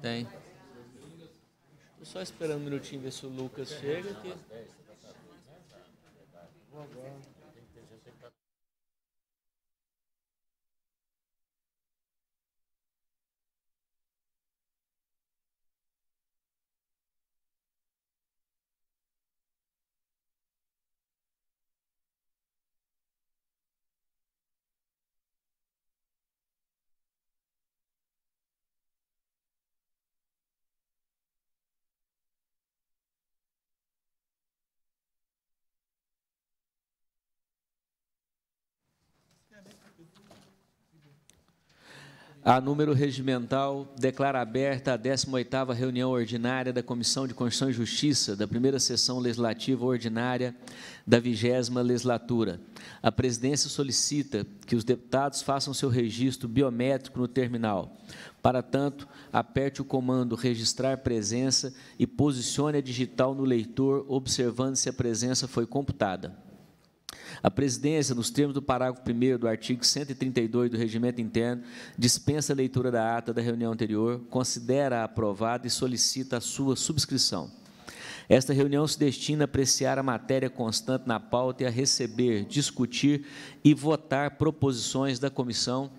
Tem. Tô só esperando um minutinho ver se o Lucas chega aqui. A número regimental declara aberta a 18ª reunião ordinária da Comissão de Constituição e Justiça da primeira sessão legislativa ordinária da vigésima legislatura. A presidência solicita que os deputados façam seu registro biométrico no terminal. Para tanto, aperte o comando registrar presença e posicione a digital no leitor, observando se a presença foi computada. A presidência, nos termos do parágrafo 1 do artigo 132 do Regimento Interno, dispensa a leitura da ata da reunião anterior, considera aprovada e solicita a sua subscrição. Esta reunião se destina a apreciar a matéria constante na pauta e a receber, discutir e votar proposições da comissão.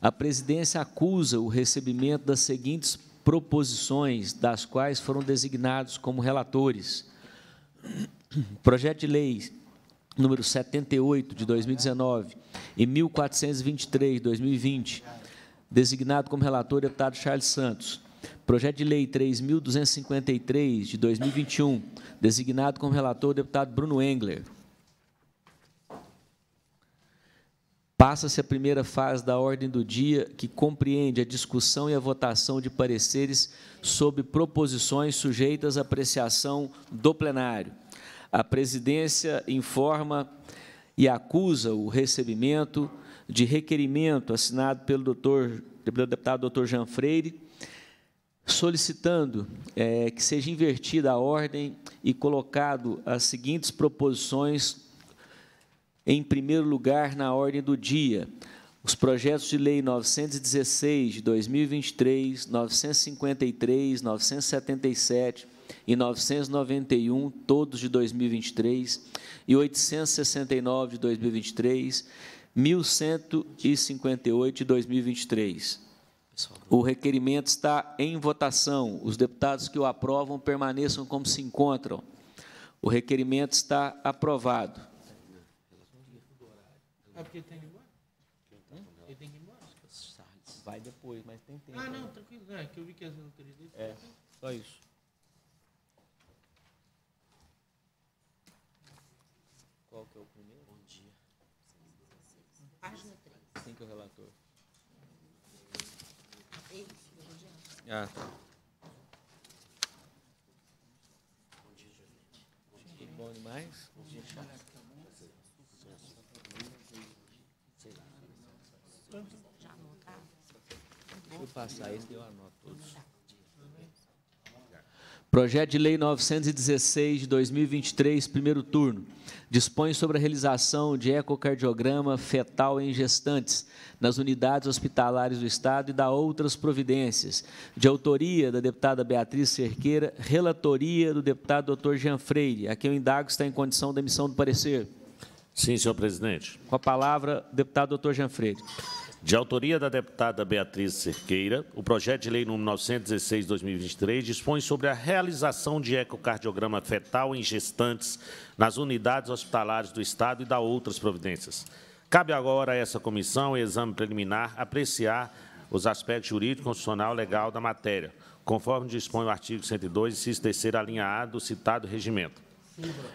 A presidência acusa o recebimento das seguintes proposições, das quais foram designados como relatores. Projeto de lei número 78 de 2019 e 1423 de 2020, designado como relator deputado Charles Santos. Projeto de lei 3253 de 2021, designado como relator deputado Bruno Engler. Passa-se a primeira fase da ordem do dia, que compreende a discussão e a votação de pareceres sobre proposições sujeitas à apreciação do plenário a presidência informa e acusa o recebimento de requerimento assinado pelo, doutor, deputado doutor Jean Freire, solicitando é, que seja invertida a ordem e colocado as seguintes proposições em primeiro lugar na ordem do dia. Os projetos de lei 916 de 2023, 953, 977, e 991, todos de 2023, e 869 de 2023, 1158 de 2023. O requerimento está em votação. Os deputados que o aprovam permaneçam como se encontram. O requerimento está aprovado. É porque tem que ir embora? Ele tem que ir embora? Vai depois, mas tem tempo. Ah, não, tranquilo. É, que eu vi que as autoridades... É, só isso. Qual que é o primeiro? Bom dia. Página 3. Quem que é o relator? Ele, bom dia. Ah, tá. Bom dia, Juliette. Tudo bom demais? Bom dia, Charles. Já anotaram? Deixa eu passar esse e eu anoto todos. Projeto de Lei 916 de 2023, primeiro turno, dispõe sobre a realização de ecocardiograma fetal em gestantes nas unidades hospitalares do Estado e da outras providências, de autoria da deputada Beatriz Cerqueira, relatoria do deputado Dr. Jean Freire, a quem o indago está em condição da emissão do parecer. Sim, senhor presidente. Com a palavra, deputado Dr. Jean Freire. De autoria da deputada Beatriz Cerqueira, o projeto de lei número 916-2023 dispõe sobre a realização de ecocardiograma fetal em gestantes nas unidades hospitalares do Estado e da outras providências. Cabe agora a essa comissão, em exame preliminar, apreciar os aspectos jurídico, constitucional legal da matéria, conforme dispõe o artigo 102, inciso 3 a linha A do citado regimento.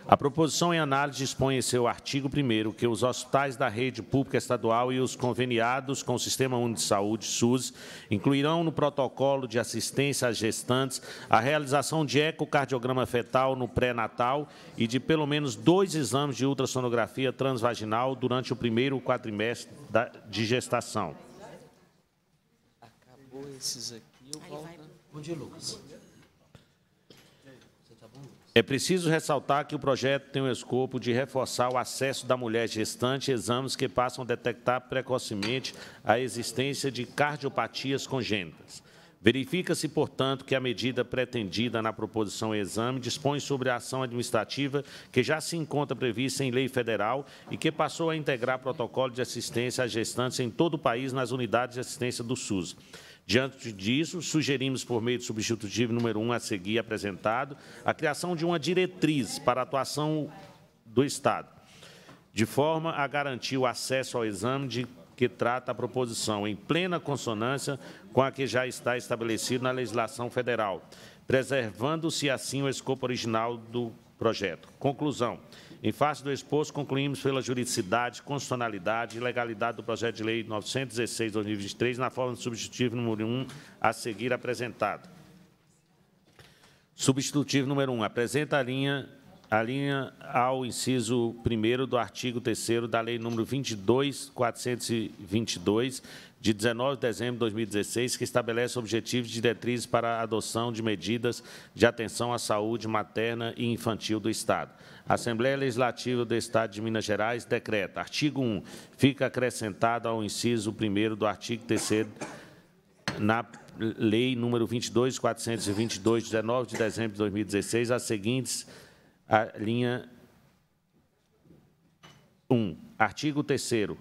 A proposição em análise dispõe em seu artigo 1 que os hospitais da rede pública estadual e os conveniados com o Sistema Único de Saúde, SUS, incluirão no protocolo de assistência às gestantes a realização de ecocardiograma fetal no pré-natal e de pelo menos dois exames de ultrassonografia transvaginal durante o primeiro quadrimestre de gestação. Acabou esses aqui, eu volto. Bom dia, Lucas. Você tá bom, Lucas? É preciso ressaltar que o projeto tem o escopo de reforçar o acesso da mulher gestante a exames que passam a detectar precocemente a existência de cardiopatias congênitas. Verifica-se, portanto, que a medida pretendida na proposição exame dispõe sobre a ação administrativa que já se encontra prevista em lei federal e que passou a integrar protocolo de assistência a gestantes em todo o país nas unidades de assistência do SUS. Diante disso, sugerimos, por meio do substitutivo número 1 a seguir apresentado, a criação de uma diretriz para a atuação do Estado, de forma a garantir o acesso ao exame de que trata a proposição, em plena consonância com a que já está estabelecido na legislação federal, preservando-se assim o escopo original do projeto. Conclusão. Em face do exposto, concluímos pela juridicidade, constitucionalidade e legalidade do projeto de lei 916-2023, na forma substitutivo número 1, a seguir apresentado. Substitutivo número 1. Apresenta a linha, a linha ao inciso 1 do artigo 3 da Lei número 22.422, de 19 de dezembro de 2016, que estabelece objetivos e diretrizes para a adoção de medidas de atenção à saúde materna e infantil do Estado. A Assembleia Legislativa do Estado de Minas Gerais decreta. Artigo 1. Fica acrescentado ao inciso 1 do artigo 3 na Lei número 22.422, de 19 de dezembro de 2016, as seguintes, a linha 1. Artigo 3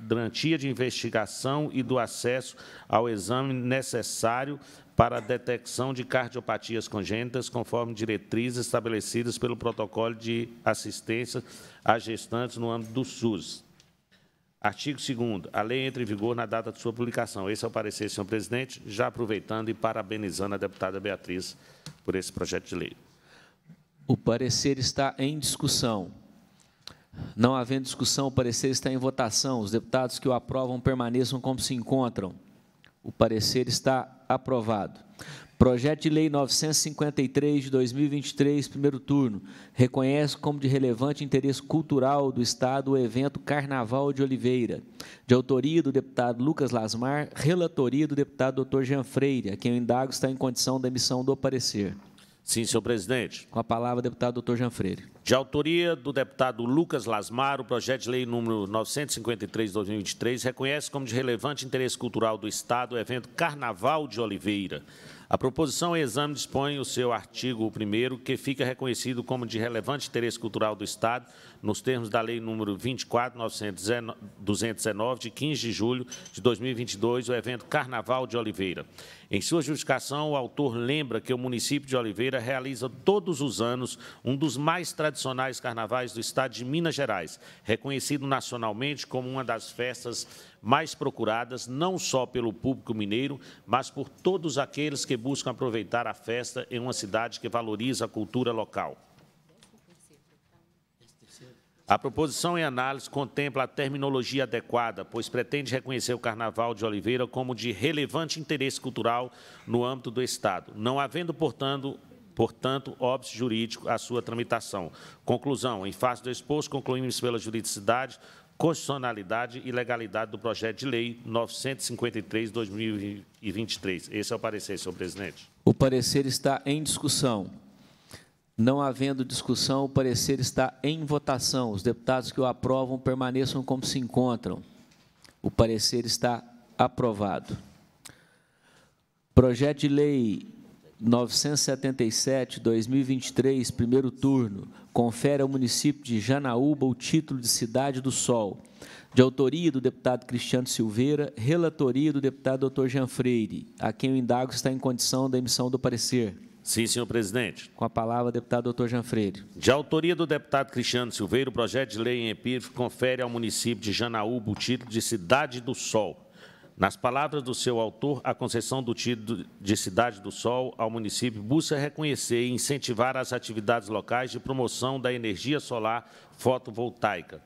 garantia de investigação e do acesso ao exame necessário para a detecção de cardiopatias congênitas, conforme diretrizes estabelecidas pelo protocolo de assistência a gestantes no âmbito do SUS. Artigo 2 A lei entra em vigor na data de sua publicação. Esse é o parecer, senhor presidente, já aproveitando e parabenizando a deputada Beatriz por esse projeto de lei. O parecer está em discussão. Não havendo discussão, o parecer está em votação. Os deputados que o aprovam permaneçam como se encontram. O parecer está aprovado. Projeto de Lei 953 de 2023, primeiro turno, reconhece como de relevante interesse cultural do Estado o evento Carnaval de Oliveira, de autoria do deputado Lucas Lasmar, relatoria do deputado Dr. Jean Freire, a quem o indago está em condição da emissão do parecer. Sim, senhor presidente. Com a palavra, deputado Dr. Jean Freire. De autoria do deputado Lucas Lasmar, o projeto de lei número 953 de 2023 reconhece como de relevante interesse cultural do Estado o evento Carnaval de Oliveira. A proposição exame dispõe o seu artigo 1 que fica reconhecido como de relevante interesse cultural do Estado nos termos da Lei número 24.219, de 15 de julho de 2022, o evento Carnaval de Oliveira. Em sua justificação, o autor lembra que o município de Oliveira realiza todos os anos um dos mais tradicionais carnavais do estado de Minas Gerais, reconhecido nacionalmente como uma das festas mais procuradas, não só pelo público mineiro, mas por todos aqueles que buscam aproveitar a festa em uma cidade que valoriza a cultura local. A proposição em análise contempla a terminologia adequada, pois pretende reconhecer o Carnaval de Oliveira como de relevante interesse cultural no âmbito do Estado, não havendo, portanto, portanto, óbice jurídico à sua tramitação. Conclusão. Em face do exposto, concluímos pela juridicidade, constitucionalidade e legalidade do projeto de lei 953-2023. Esse é o parecer, senhor presidente. O parecer está em discussão. Não havendo discussão, o parecer está em votação. Os deputados que o aprovam permaneçam como se encontram. O parecer está aprovado. Projeto de Lei 977-2023, primeiro turno, confere ao município de Janaúba o título de Cidade do Sol, de autoria do deputado Cristiano Silveira, relatoria do deputado Dr. Jean Freire, a quem o indago está em condição da emissão do parecer. Sim, senhor presidente. Com a palavra, deputado doutor Jean Freire. De autoria do deputado Cristiano Silveira, o projeto de lei em epígrafe confere ao município de Janaúba o título de Cidade do Sol. Nas palavras do seu autor, a concessão do título de Cidade do Sol ao município busca reconhecer e incentivar as atividades locais de promoção da energia solar fotovoltaica.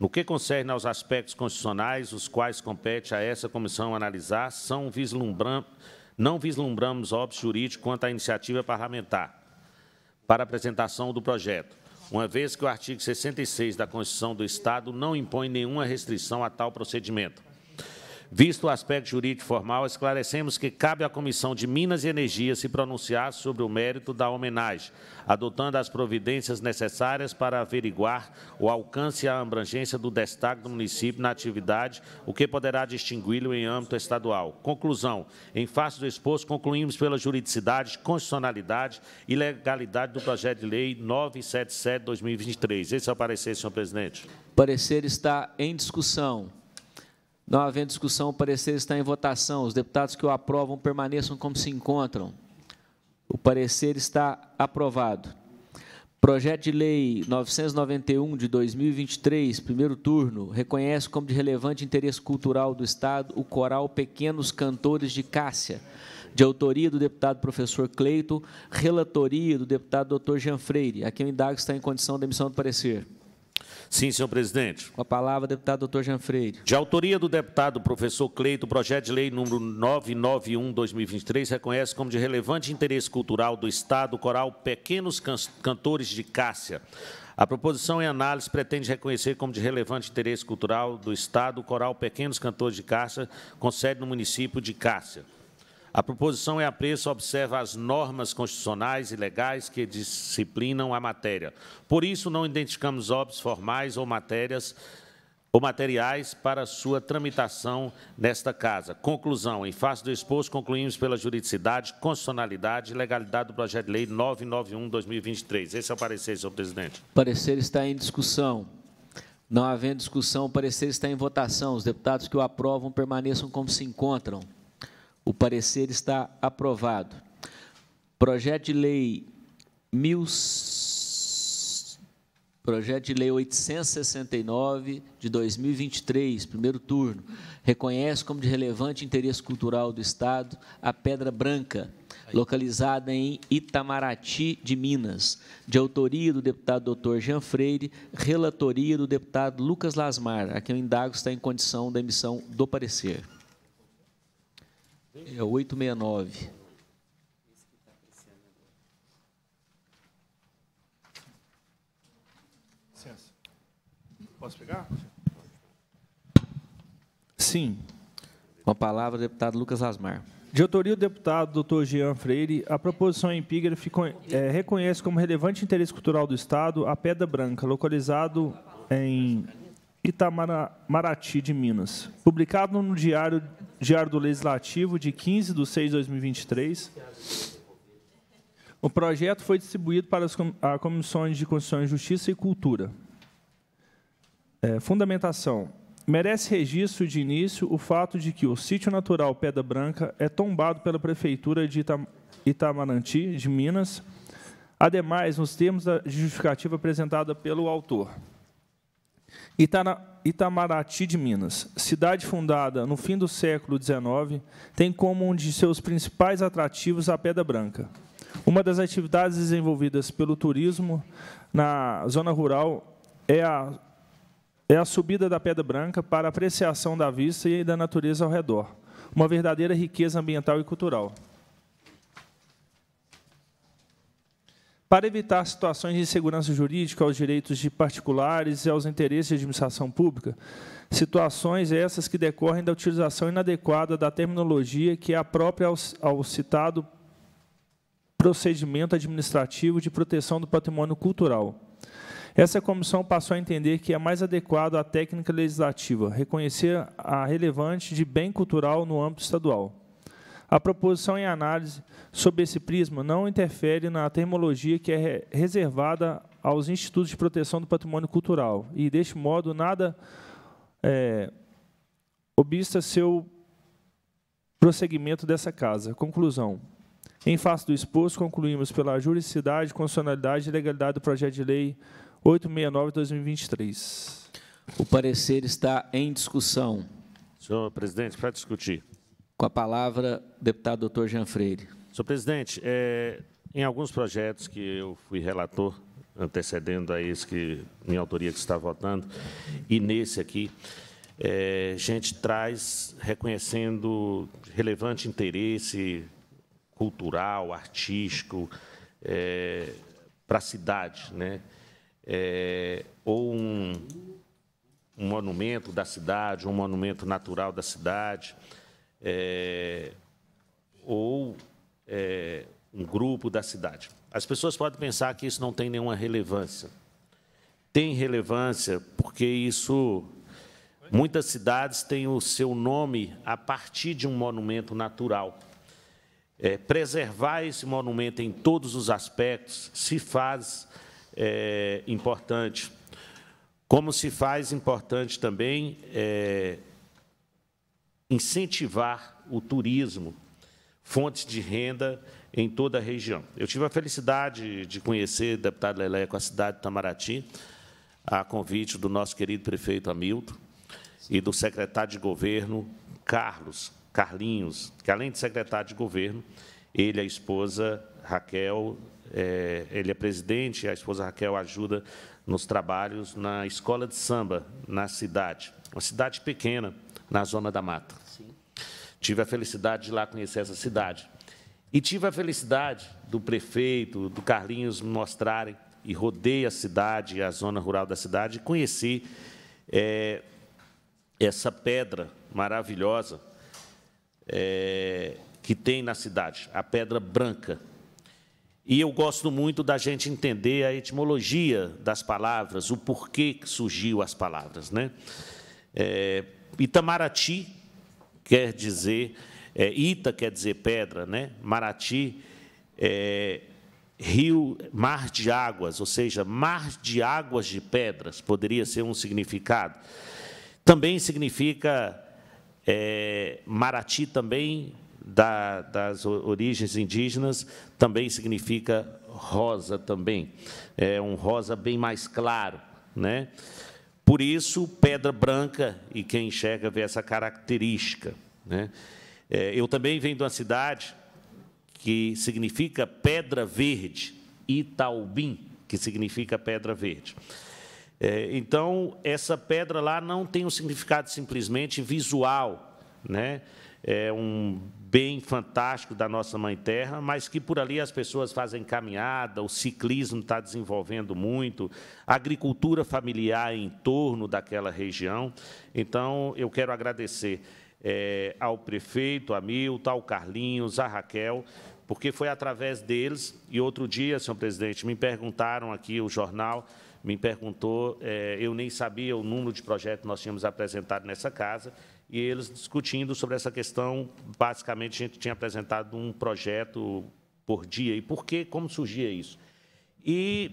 No que concerne aos aspectos constitucionais, os quais compete a essa comissão analisar, são vislumbrando não vislumbramos óbvio jurídico quanto à iniciativa parlamentar para apresentação do projeto, uma vez que o artigo 66 da Constituição do Estado não impõe nenhuma restrição a tal procedimento. Visto o aspecto jurídico formal, esclarecemos que cabe à Comissão de Minas e Energia se pronunciar sobre o mérito da homenagem, adotando as providências necessárias para averiguar o alcance e a abrangência do destaque do município na atividade, o que poderá distingui-lo em âmbito estadual. Conclusão. Em face do exposto, concluímos pela juridicidade, constitucionalidade e legalidade do projeto de lei 977-2023. Esse é o parecer, senhor presidente. Parecer está em discussão. Não havendo discussão, o parecer está em votação. Os deputados que o aprovam permaneçam como se encontram. O parecer está aprovado. Projeto de Lei 991 de 2023, primeiro turno, reconhece como de relevante interesse cultural do Estado o coral Pequenos Cantores de Cássia, de autoria do deputado professor Cleito, relatoria do deputado doutor Jean Freire, a quem o indago está em condição de emissão do parecer. Sim, senhor presidente. Com a palavra, deputado doutor Jean Freire. De autoria do deputado professor Cleito, o projeto de lei número 991-2023 reconhece como de relevante interesse cultural do Estado o coral Pequenos Can- Cantores de Cássia. A proposição em análise pretende reconhecer como de relevante interesse cultural do Estado o coral Pequenos Cantores de Cássia, com sede no município de Cássia. A proposição em apreço observa as normas constitucionais e legais que disciplinam a matéria. Por isso, não identificamos óbitos formais ou matérias ou materiais para sua tramitação nesta Casa. Conclusão. Em face do exposto, concluímos pela juridicidade, constitucionalidade e legalidade do projeto de lei 991-2023. Esse é o parecer, senhor presidente. Parecer está em discussão. Não havendo discussão, o parecer está em votação. Os deputados que o aprovam permaneçam como se encontram. O parecer está aprovado. Projeto de lei mil... Projeto de lei 869 de 2023, primeiro turno, reconhece como de relevante interesse cultural do Estado a Pedra Branca, localizada em Itamaraty de Minas, de autoria do deputado Dr. Jean Freire, relatoria do deputado Lucas Lasmar, a quem o indago está em condição da emissão do parecer. É 869. Licença. Posso pegar? Sim. Com a palavra, o deputado Lucas Lasmar. De autoria do deputado Dr. Jean Freire, a proposição em epígrafe eh, reconhece como relevante interesse cultural do Estado a Pedra Branca, localizado em Itamaraty de Minas. Publicado no Diário, Diário do Legislativo de 15 de 6 de 2023, o projeto foi distribuído para as comissões de Constituição e Justiça e Cultura. É, fundamentação. Merece registro de início o fato de que o sítio natural Pedra Branca é tombado pela Prefeitura de Ita- Itamaraty, de Minas, ademais, nos termos da justificativa apresentada pelo autor. Itara- Itamaraty de Minas, cidade fundada no fim do século XIX, tem como um de seus principais atrativos a Pedra Branca. Uma das atividades desenvolvidas pelo turismo na zona rural é a é a subida da Pedra Branca para apreciação da vista e da natureza ao redor. Uma verdadeira riqueza ambiental e cultural. Para evitar situações de insegurança jurídica aos direitos de particulares e aos interesses de administração pública, situações essas que decorrem da utilização inadequada da terminologia que é a própria ao, citado procedimento administrativo de proteção do patrimônio cultural. Essa comissão passou a entender que é mais adequado à técnica legislativa reconhecer a relevante de bem cultural no âmbito estadual. A proposição em análise sob esse prisma não interfere na terminologia que é re- reservada aos institutos de proteção do patrimônio cultural e, deste modo, nada é, obsta seu prosseguimento dessa casa. Conclusão. Em face do exposto, concluímos pela juridicidade, constitucionalidade e legalidade do projeto de lei 869-2023. O parecer está em discussão. Senhor presidente, para discutir. Com a palavra, deputado doutor Jean Freire. Senhor presidente, é, em alguns projetos que eu fui relator, antecedendo a esse que minha autoria que está votando, e nesse aqui, é, a gente traz reconhecendo relevante interesse cultural, artístico, é, para a cidade, né? É, ou um, um monumento da cidade, um monumento natural da cidade, é, ou é, um grupo da cidade. As pessoas podem pensar que isso não tem nenhuma relevância. Tem relevância porque isso muitas cidades têm o seu nome a partir de um monumento natural. É, preservar esse monumento em todos os aspectos se faz é, importante. Como se faz importante também é, incentivar o turismo, fontes de renda em toda a região. Eu tive a felicidade de conhecer o deputado Leleco a cidade de Itamaraty, a convite do nosso querido prefeito Hamilton e do secretário de governo Carlos, Carlinhos, que além de secretário de governo, ele e a esposa Raquel, é, ele é presidente, a esposa Raquel ajuda nos trabalhos na escola de samba, na cidade. Uma cidade pequena, na Zona da Mata. Tive a felicidade de lá conhecer essa cidade. E tive a felicidade do prefeito, do Carlinhos, me mostrarem, e rodei a cidade, a zona rural da cidade, e conheci é, essa pedra maravilhosa é, que tem na cidade, a pedra branca. E eu gosto muito da gente entender a etimologia das palavras, o porquê que surgiu as palavras. Né? É, Itamaraty quer dizer, é, Ita quer dizer pedra, né? Marati é rio, mar de águas, ou seja, mar de águas de pedras, poderia ser um significado. Também significa, é, Marati também, da, das origens indígenas, também significa rosa também. É um rosa bem mais claro, né? Por isso, pedra branca, e quem enxerga vê essa característica. Né? É, eu também venho de uma cidade que significa pedra verde, Itaubim, que significa pedra verde. É, então, essa pedra lá não tem um significado simplesmente visual, né? é um bem fantástico da nossa Mãe Terra, mas que por ali as pessoas fazem caminhada, o ciclismo está desenvolvendo muito, a agricultura familiar em torno daquela região. Então, eu quero agradecer é, ao prefeito, a Milton, ao Carlinhos, a Raquel, porque foi através deles, e outro dia, senhor presidente, me perguntaram aqui, o jornal me perguntou, é, eu nem sabia o número de projetos que nós tínhamos apresentado nessa casa, e eles discutindo sobre essa questão. Basicamente, a gente tinha apresentado um projeto por dia. E por quê? Como surgia isso? E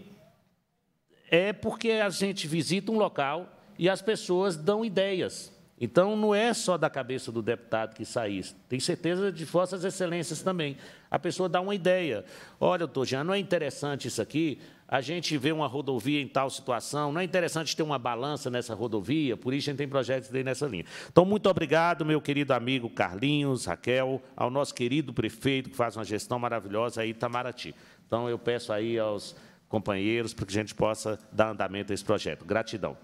é porque a gente visita um local e as pessoas dão ideias. Então, não é só da cabeça do deputado que sai isso. Tem certeza de Vossas Excelências também. A pessoa dá uma ideia. Olha, doutor Jean, não é interessante isso aqui? A gente vê uma rodovia em tal situação, não é interessante ter uma balança nessa rodovia? Por isso, a gente tem projetos aí nessa linha. Então, muito obrigado, meu querido amigo Carlinhos, Raquel, ao nosso querido prefeito, que faz uma gestão maravilhosa aí, Itamaraty. Então, eu peço aí aos companheiros para que a gente possa dar andamento a esse projeto. Gratidão.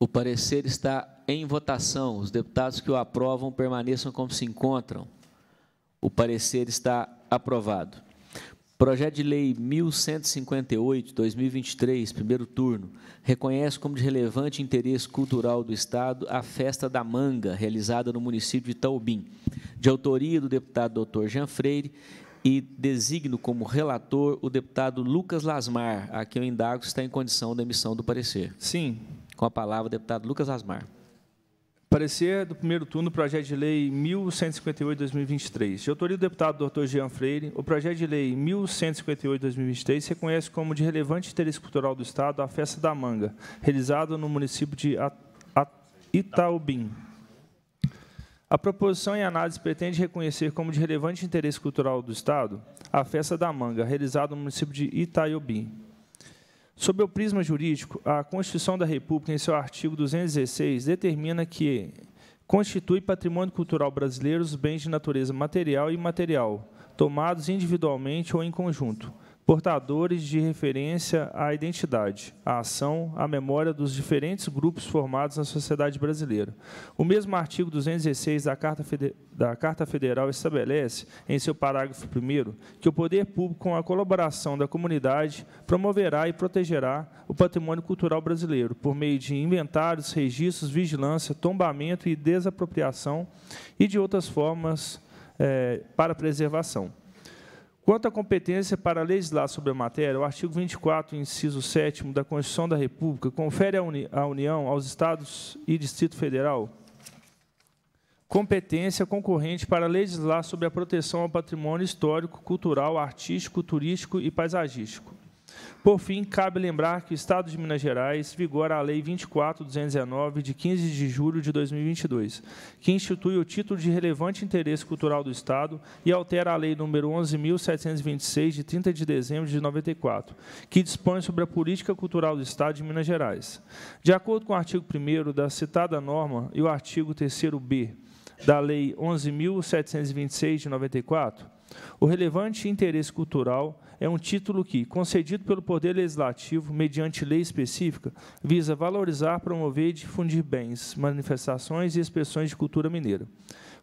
O parecer está em votação. Os deputados que o aprovam permaneçam como se encontram. O parecer está aprovado. Projeto de Lei 1158, 2023, primeiro turno, reconhece como de relevante interesse cultural do Estado a Festa da Manga, realizada no município de Taubim, de autoria do deputado Dr. Jean Freire, e designo como relator o deputado Lucas Lasmar, a quem eu indago se está em condição da emissão do parecer. Sim. Com a palavra, deputado Lucas Lasmar. Parecer do primeiro turno, projeto de lei 1158-2023. De autoria do deputado Dr. Jean Freire, o projeto de lei 1158-2023 reconhece como de relevante interesse cultural do Estado a Festa da Manga, realizada no município de Itaubim. A proposição em análise pretende reconhecer como de relevante interesse cultural do Estado a Festa da Manga, realizada no município de Itaiobim. Sob o prisma jurídico, a Constituição da República, em seu artigo 216, determina que constitui patrimônio cultural brasileiro os bens de natureza material e imaterial, tomados individualmente ou em conjunto, portadores de referência à identidade, à ação, à memória dos diferentes grupos formados na sociedade brasileira. O mesmo artigo 216 da Carta, da Carta Federal estabelece, em seu parágrafo 1 que o poder público, com a colaboração da comunidade, promoverá e protegerá o patrimônio cultural brasileiro, por meio de inventários, registros, vigilância, tombamento e desapropriação e de outras formas eh, para preservação. Quanto à competência para legislar sobre a matéria, o artigo 24, inciso 7 da Constituição da República, confere à Uni- à União, aos Estados e Distrito Federal competência concorrente para legislar sobre a proteção ao patrimônio histórico, cultural, artístico, turístico e paisagístico. Por fim, cabe lembrar que o Estado de Minas Gerais vigora a Lei 24.219, de 15 de julho de 2022, que institui o título de relevante interesse cultural do Estado e altera a Lei nº 11.726, de 30 de dezembro de 94, que dispõe sobre a política cultural do Estado de Minas Gerais. De acordo com o artigo 1 da citada norma e o artigo 3º-B da Lei 11.726, de 94, o relevante interesse cultural é um título que, concedido pelo Poder Legislativo mediante lei específica, visa valorizar, promover e difundir bens, manifestações e expressões de cultura mineira.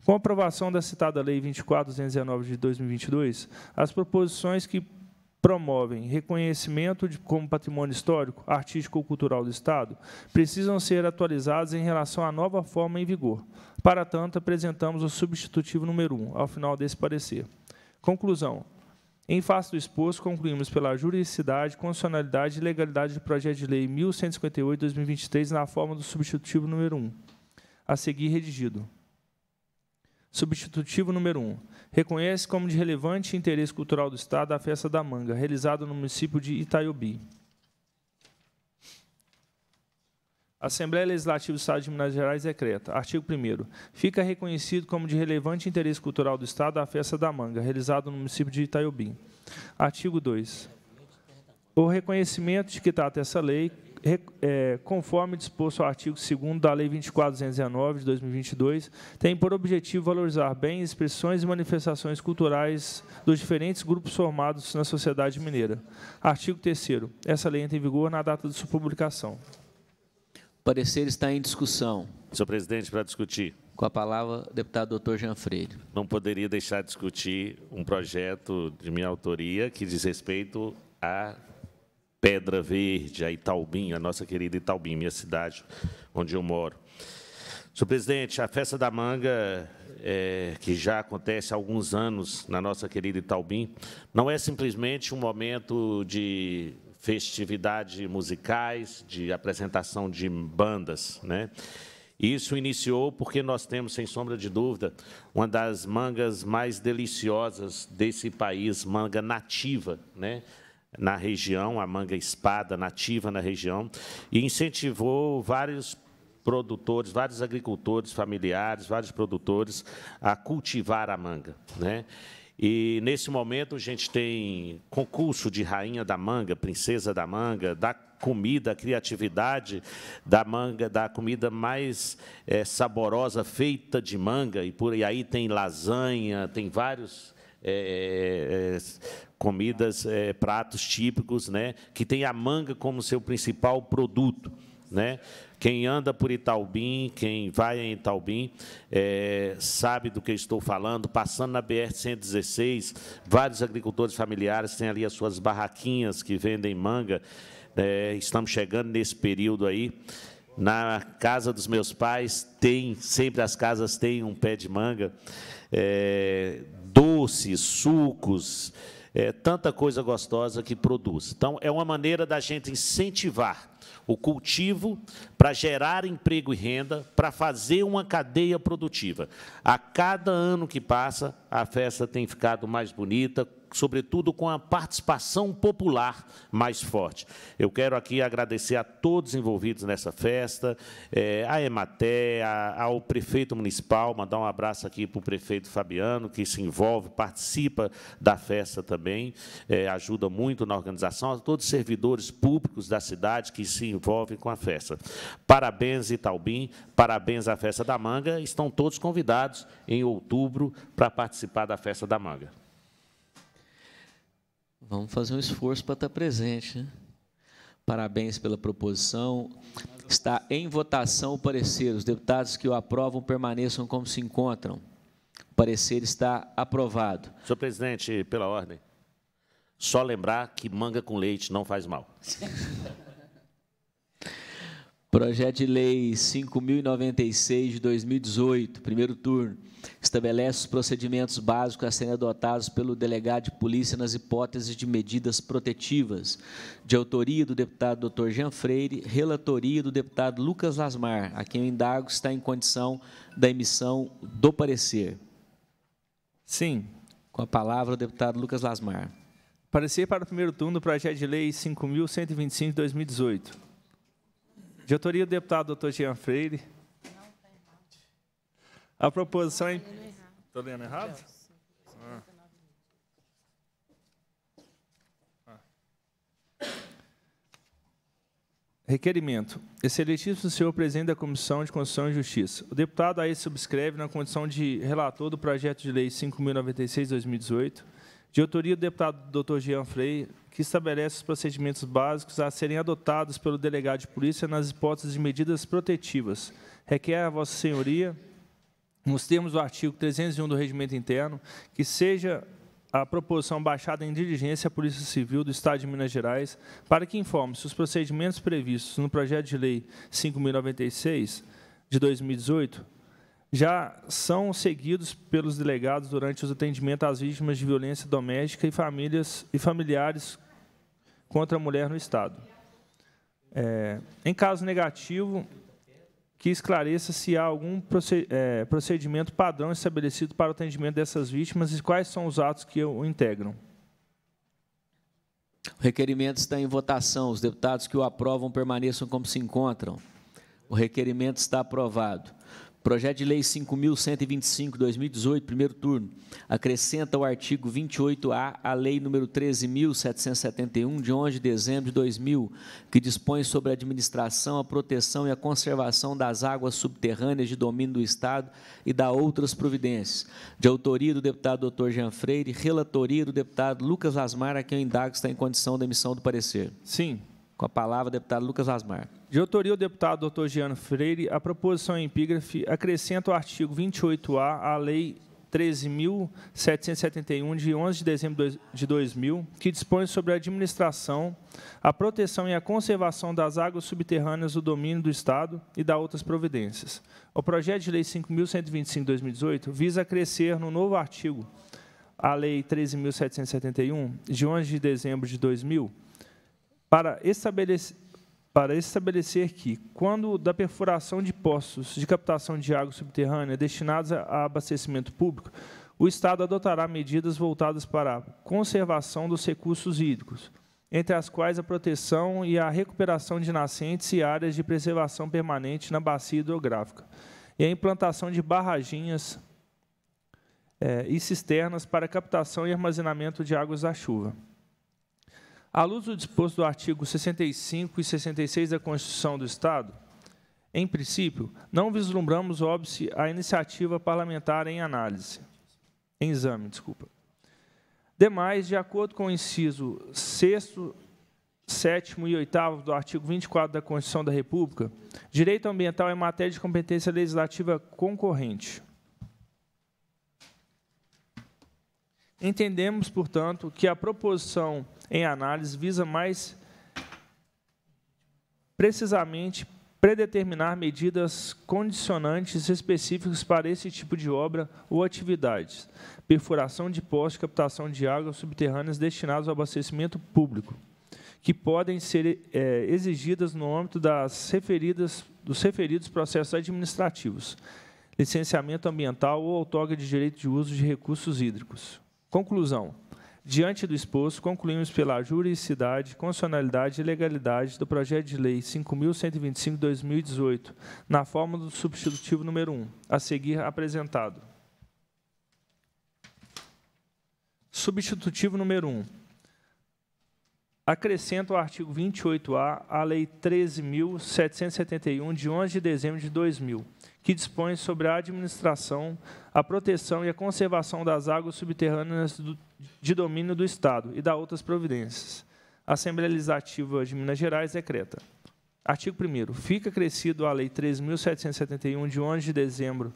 Com a aprovação da citada Lei 24.219 de 2022, as proposições que promovem reconhecimento de, como patrimônio histórico, artístico ou cultural do Estado precisam ser atualizadas em relação à nova forma em vigor. Para tanto, apresentamos o substitutivo número 1, ao final desse parecer. Conclusão. Em face do exposto, concluímos pela juridicidade, constitucionalidade e legalidade do projeto de lei 1158-2023 na forma do substitutivo número 1. A seguir, redigido. Substitutivo número 1. Reconhece como de relevante interesse cultural do Estado a Festa da Manga, realizada no município de Itaiobi. Assembleia Legislativa do Estado de Minas Gerais decreta. Artigo 1 Fica reconhecido como de relevante interesse cultural do Estado a Festa da Manga, realizada no município de Itaiobi. Artigo 2 O reconhecimento de que trata essa lei, é, conforme disposto ao artigo 2 da Lei 24.219 de 2022, tem por objetivo valorizar bens, expressões e manifestações culturais dos diferentes grupos formados na sociedade mineira. Artigo 3 Essa lei entra em vigor na data de sua publicação. Parecer está em discussão. Senhor presidente, para discutir. Com a palavra, deputado doutor Jean Freire. Não poderia deixar de discutir um projeto de minha autoria que diz respeito à Pedra Verde, a Itaubim, a nossa querida Itaubim, minha cidade, onde eu moro. Senhor presidente, a Festa da Manga, é, que já acontece há alguns anos na nossa querida Itaubim, não é simplesmente um momento de festividade musicais, de apresentação de bandas, né? Isso iniciou porque nós temos, sem sombra de dúvida, uma das mangas mais deliciosas desse país, manga nativa, né? na região, a manga espada nativa na região, e incentivou vários produtores, vários agricultores familiares, vários produtores a cultivar a manga. Né? E, nesse momento, a gente tem concurso de rainha da manga, princesa da manga, da comida, a criatividade da manga, da comida mais eh, saborosa feita de manga, e por e aí tem lasanha, tem vários eh, eh, comidas, pratos típicos, né, que tem a manga como seu principal produto. Né? Quem anda por Itaubim, quem vai em Itaubim, eh, sabe do que estou falando. Passando na BR-116, vários agricultores familiares têm ali as suas barraquinhas que vendem manga. Eh, estamos chegando nesse período aí. Na casa dos meus pais, tem, sempre as casas têm um pé de manga. Eh, doces, sucos, é, tanta coisa gostosa que produz. Então, é uma maneira da gente incentivar o cultivo para gerar emprego e renda, para fazer uma cadeia produtiva. A cada ano que passa, a festa tem ficado mais bonita, sobretudo com a participação popular mais forte. Eu quero aqui agradecer a todos envolvidos nessa festa, eh, a Ematé, a- ao prefeito municipal, mandar um abraço aqui para o prefeito Fabiano, que se envolve, participa da festa também, eh, ajuda muito na organização, a todos os servidores públicos da cidade que se envolvem com a festa. Parabéns, Itaubim, parabéns à Festa da Manga, estão todos convidados em outubro para participar da Festa da Manga. Vamos fazer um esforço para estar presente. Né? Parabéns pela proposição. Está em votação o parecer. Os deputados que o aprovam permaneçam como se encontram. O parecer está aprovado. Senhor presidente, pela ordem, só lembrar que manga com leite não faz mal. Projeto de Lei 5.096 de 2018, primeiro turno, estabelece os procedimentos básicos a serem adotados pelo delegado de polícia nas hipóteses de medidas protetivas, de autoria do deputado Dr. Jean Freire, relatoria do deputado Lucas Lasmar, a quem o indago está em condição da emissão do parecer. Sim. Com a palavra o deputado Lucas Lasmar. Parecer para o primeiro turno do projeto de lei 5.125 de 2018. De autoria do deputado Dr. Jean Freire. A proposição é... Estou lendo errado? Ah. Ah. Requerimento. Excelentíssimo senhor presidente da Comissão de Constituição e Justiça. O deputado aí subscreve na condição de relator do projeto de lei 5.096-2018, de autoria do deputado Dr. Jean Freire, que estabelece os procedimentos básicos a serem adotados pelo delegado de polícia nas hipóteses de medidas protetivas. Requer a Vossa Senhoria, nos termos do artigo 301 do Regimento Interno, que seja a proposição baixada em diligência à Polícia Civil do Estado de Minas Gerais para que informe se os procedimentos previstos no projeto de lei 5.096 de 2018 já são seguidos pelos delegados durante os atendimentos às vítimas de violência doméstica e famílias e familiares contra a mulher no Estado. É, em caso negativo, que esclareça se há algum é, procedimento padrão estabelecido para o atendimento dessas vítimas e quais são os atos que o integram. O requerimento está em votação. Os deputados que o aprovam permaneçam como se encontram. O requerimento está aprovado. Projeto de Lei 5.125, 2018, primeiro turno, acrescenta o artigo 28A à Lei número 13.771, de 11 de dezembro de 2000, que dispõe sobre a administração, a proteção e a conservação das águas subterrâneas de domínio do Estado e da outras providências. De autoria do deputado Dr. Jean Freire, relatoria do deputado Lucas Asmar, a quem o indago está em condição da emissão do parecer. Sim. Com a palavra, deputado Lucas Asmar. De autoria do deputado Dr. Giano Freire, a proposição em epígrafe acrescenta o artigo 28A à Lei 13.771, de 11 de dezembro de 2000, que dispõe sobre a administração, a proteção e a conservação das águas subterrâneas do domínio do Estado e da outras providências. O projeto de Lei 5.125 de 2018 visa acrescer no novo artigo a Lei 13.771, de 11 de dezembro de 2000, para estabelecer, para estabelecer que, quando da perfuração de poços de captação de água subterrânea destinados a abastecimento público, o Estado adotará medidas voltadas para a conservação dos recursos hídricos, entre as quais a proteção e a recuperação de nascentes e áreas de preservação permanente na bacia hidrográfica, e a implantação de barraginhas é, e cisternas para captação e armazenamento de águas da chuva. À luz do disposto do artigo 65 e 66 da Constituição do Estado, em princípio, não vislumbramos óbice a iniciativa parlamentar em análise, em exame, desculpa. Demais, de acordo com o inciso 6 7 e 8 do artigo 24 da Constituição da República, direito ambiental é matéria de competência legislativa concorrente. Entendemos, portanto, que a proposição em análise visa mais precisamente predeterminar medidas condicionantes específicas para esse tipo de obra ou atividades, perfuração de postes, captação de águas subterrâneas destinadas ao abastecimento público, que podem ser é, exigidas no âmbito das referidas, dos referidos processos administrativos, licenciamento ambiental ou outorga de direito de uso de recursos hídricos. Conclusão. Diante do exposto, concluímos pela juridicidade, constitucionalidade e legalidade do projeto de lei 5.125-2018, na forma do substitutivo número 1, a seguir apresentado. Substitutivo número 1. Acrescenta o artigo 28A à Lei 13.771, de 11 de dezembro de 2000, que dispõe sobre a administração, a proteção e a conservação das águas subterrâneas do, de domínio do Estado e da outras providências. A Assembleia Legislativa de Minas Gerais decreta. Artigo 1 Fica crescido a Lei 3.771, de 11 de dezembro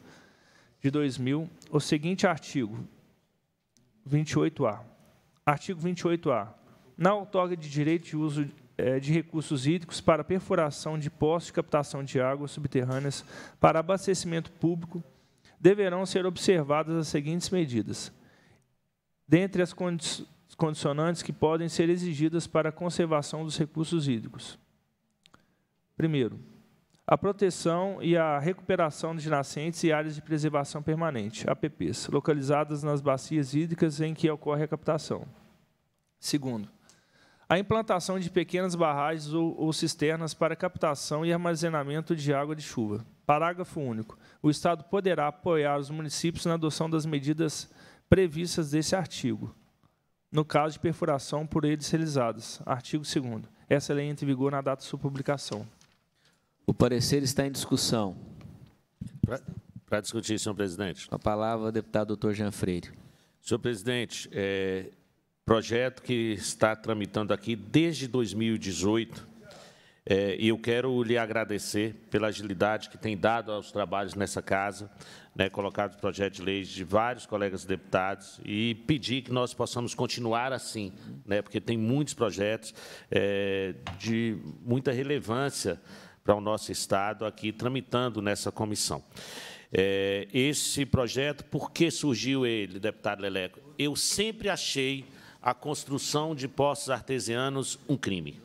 de 2000, o seguinte artigo 28A. Artigo 28A. Na outorga de direito de uso eh, de recursos hídricos para perfuração de poços de captação de águas subterrâneas para abastecimento público, deverão ser observadas as seguintes medidas. Dentre as condi condicionantes que podem ser exigidas para a conservação dos recursos hídricos. Primeiro, a proteção e a recuperação de nascentes e áreas de preservação permanente, APPs, localizadas nas bacias hídricas em que ocorre a captação. Segundo, a implantação de pequenas barragens ou, ou, cisternas para captação e armazenamento de água de chuva. Parágrafo único. O Estado poderá apoiar os municípios na adoção das medidas previstas desse artigo, no caso de perfuração por eles realizadas. Artigo 2 Essa lei entra em vigor na data de sua publicação. O parecer está em discussão. Para discutir, senhor presidente. Com a palavra, deputado doutor Jean Freire. Senhor presidente, é, projeto que está tramitando aqui desde 2018, é, e eu quero lhe agradecer pela agilidade que tem dado aos trabalhos nessa casa, né, colocado projeto de lei de vários colegas deputados, e pedir que nós possamos continuar assim, né, porque tem muitos projetos é, de muita relevância para o nosso Estado aqui tramitando nessa comissão. É, esse projeto, por que surgiu ele, deputado Leleco? Eu sempre achei a construção de poços artesianos um crime.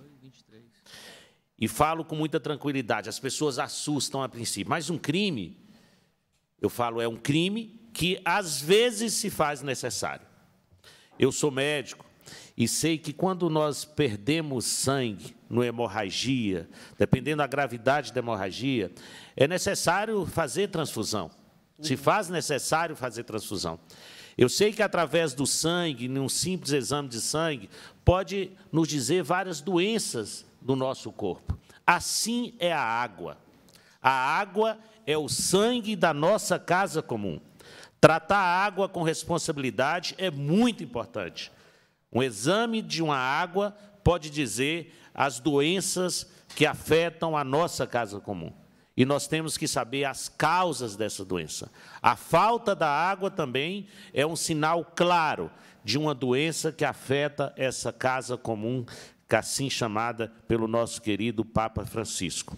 E falo com muita tranquilidade, as pessoas assustam a princípio, mas um crime, eu falo, é um crime que às vezes se faz necessário. Eu sou médico e sei que quando nós perdemos sangue no hemorragia, dependendo da gravidade da hemorragia, é necessário fazer transfusão. Se faz necessário fazer transfusão. Eu sei que através do sangue, num simples exame de sangue, pode nos dizer várias doenças do nosso corpo. Assim é a água. A água é o sangue da nossa casa comum. Tratar a água com responsabilidade é muito importante. Um exame de uma água pode dizer as doenças que afetam a nossa casa comum. E nós temos que saber as causas dessa doença. A falta da água também é um sinal claro de uma doença que afeta essa casa comum assim chamada pelo nosso querido Papa Francisco.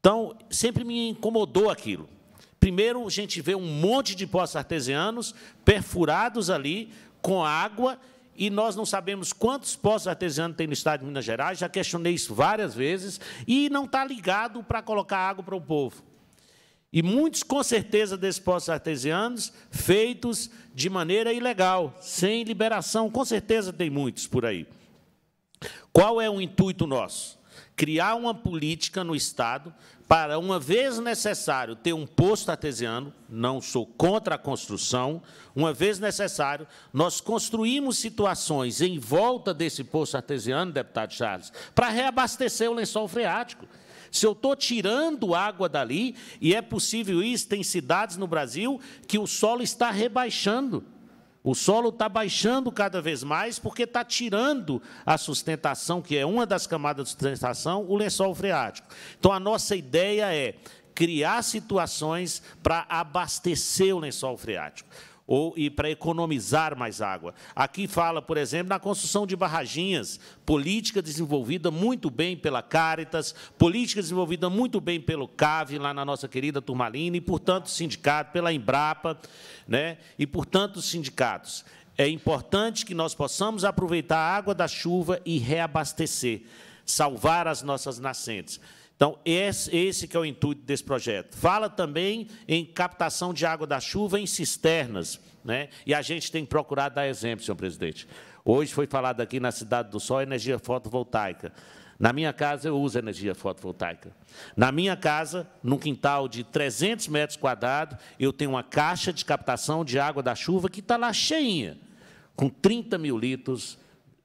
Então, sempre me incomodou aquilo. Primeiro, a gente vê um monte de poços artesianos perfurados ali com água e nós não sabemos quantos poços artesianos tem no estado de Minas Gerais, já questionei isso várias vezes, e não está ligado para colocar água para o povo. E muitos, com certeza, desses poços artesianos feitos de maneira ilegal, sem liberação, com certeza tem muitos por aí. Qual é o intuito nosso? Criar uma política no Estado para, uma vez necessário, ter um posto artesiano, não sou contra a construção, uma vez necessário, nós construímos situações em volta desse posto artesiano, deputado Charles, para reabastecer o lençol freático. Se eu estou tirando água dali, e é possível isso, tem cidades no Brasil que o solo está rebaixando. O solo está baixando cada vez mais porque está tirando a sustentação, que é uma das camadas de sustentação, o lençol freático. Então, a nossa ideia é criar situações para abastecer o lençol freático ou e para economizar mais água. Aqui fala, por exemplo, na construção de barraginhas, política desenvolvida muito bem pela Caritas, política desenvolvida muito bem pelo CAV, lá na nossa querida Turmalina, e, portanto, sindicato, pela Embrapa, né, e, portanto, os sindicatos. É importante que nós possamos aproveitar a água da chuva e reabastecer, salvar as nossas nascentes. Então, esse, esse que é o intuito desse projeto. Fala também em captação de água da chuva em cisternas, né? e a gente tem procurado dar exemplo, senhor presidente. Hoje foi falado aqui na Cidade do Sol energia fotovoltaica. Na minha casa, eu uso energia fotovoltaica. Na minha casa, num quintal de 300 metros quadrados, eu tenho uma caixa de captação de água da chuva que está lá cheinha, com 30 mil litros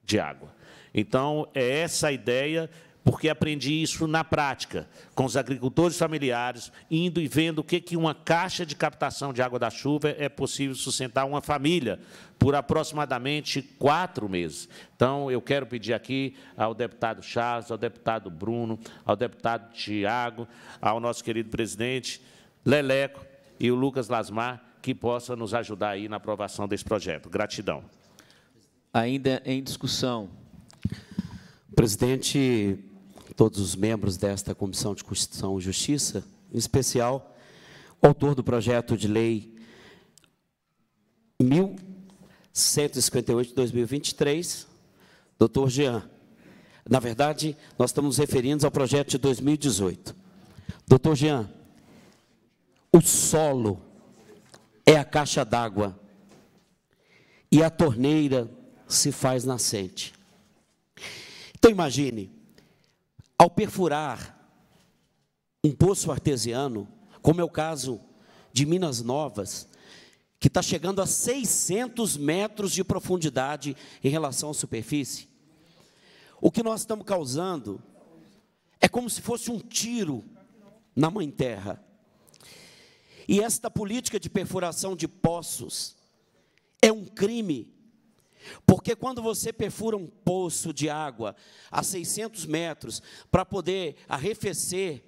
de água. Então, é essa a ideia porque aprendi isso na prática, com os agricultores familiares, indo e vendo o que, que uma caixa de captação de água da chuva é possível sustentar uma família por aproximadamente quatro meses. Então, eu quero pedir aqui ao deputado Charles, ao deputado Bruno, ao deputado Tiago, ao nosso querido presidente Leleco e o Lucas Lasmar, que possa nos ajudar aí na aprovação desse projeto. Gratidão. Ainda em discussão. Presidente, todos os membros desta Comissão de Constituição e Justiça, em especial o autor do projeto de lei 1158 de 2023, doutor Jean. Na verdade, nós estamos referindo ao projeto de 2018. Doutor Jean, o solo é a caixa d'água e a torneira se faz nascente. Então imagine, ao perfurar um poço artesiano, como é o caso de Minas Novas, que está chegando a 600 metros de profundidade em relação à superfície, o que nós estamos causando é como se fosse um tiro na mãe terra. E esta política de perfuração de poços é um crime porque quando você perfura um poço de água a 600 metros para poder arrefecer,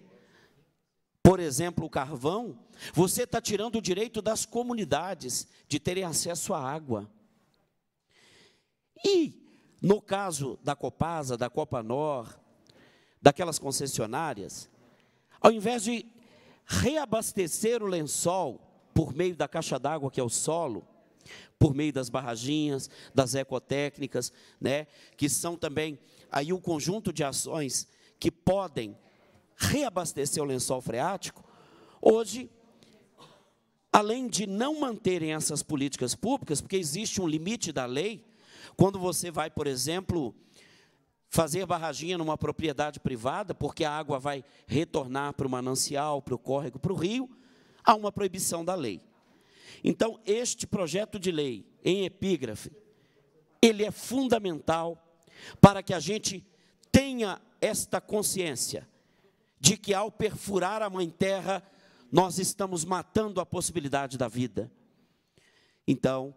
por exemplo, o carvão, você está tirando o direito das comunidades de terem acesso à água. E, no caso da Copasa, da Copanor, daquelas concessionárias, ao invés de reabastecer o lençol por meio da caixa d'água que é o solo, por meio das barraginhas, das ecotécnicas, né, que são também aí um conjunto de ações que podem reabastecer o lençol freático. Hoje, além de não manterem essas políticas públicas, porque existe um limite da lei, quando você vai, por exemplo, fazer barraginha numa propriedade privada, porque a água vai retornar para o manancial, para o córrego, para o rio, há uma proibição da lei. Então, este projeto de lei, em epígrafe, ele é fundamental para que a gente tenha esta consciência de que ao perfurar a mãe terra, nós estamos matando a possibilidade da vida. Então,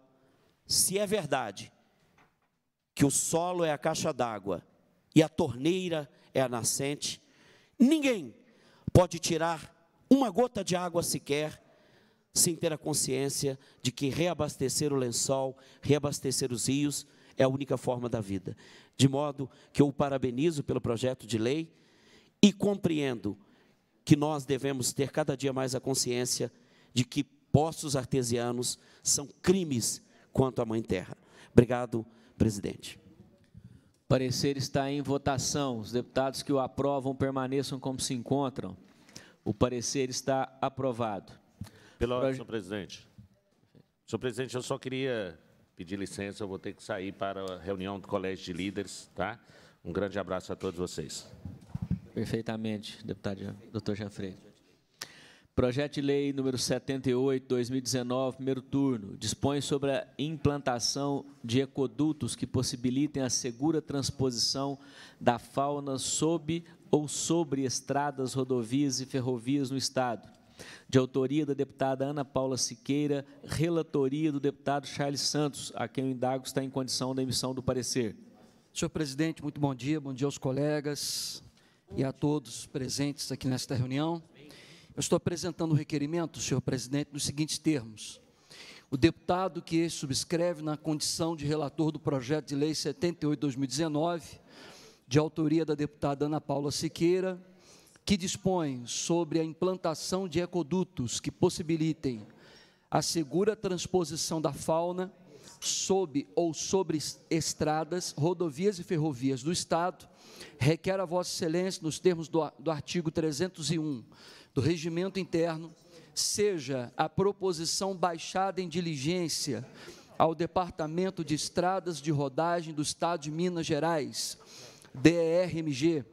se é verdade que o solo é a caixa d'água e a torneira é a nascente, ninguém pode tirar uma gota de água sequer sem ter a consciência de que reabastecer o lençol, reabastecer os rios, é a única forma da vida. De modo que eu o parabenizo pelo projeto de lei e compreendo que nós devemos ter cada dia mais a consciência de que poços artesianos são crimes quanto à Mãe Terra. Obrigado, presidente. Parecer está em votação. Os deputados que o aprovam permaneçam como se encontram. O parecer está aprovado. Pela ordem, senhor presidente. Senhor presidente, eu só queria pedir licença, eu vou ter que sair para a reunião do Colégio de Líderes, tá? Um grande abraço a todos vocês. Perfeitamente, deputado doutor Jean Freire. Projeto de lei número 78, 2019, primeiro turno, dispõe sobre a implantação de ecodutos que possibilitem a segura transposição da fauna sob ou sobre estradas, rodovias e ferrovias no Estado de autoria da deputada Ana Paula Siqueira, relatoria do deputado Charles Santos, a quem o indago está em condição da emissão do parecer. Senhor presidente, muito bom dia, bom dia aos colegas e a todos presentes aqui nesta reunião. Eu estou apresentando o requerimento, senhor presidente, nos seguintes termos. O deputado que subscreve na condição de relator do projeto de lei 78-2019, de autoria da deputada Ana Paula Siqueira, que dispõe sobre a implantação de ecodutos que possibilitem a segura transposição da fauna sob ou sobre estradas, rodovias e ferrovias do Estado, requer a Vossa Excelência, nos termos do, do artigo 301 do Regimento Interno, seja a proposição baixada em diligência ao Departamento de Estradas de Rodagem do Estado de Minas Gerais, DERMG,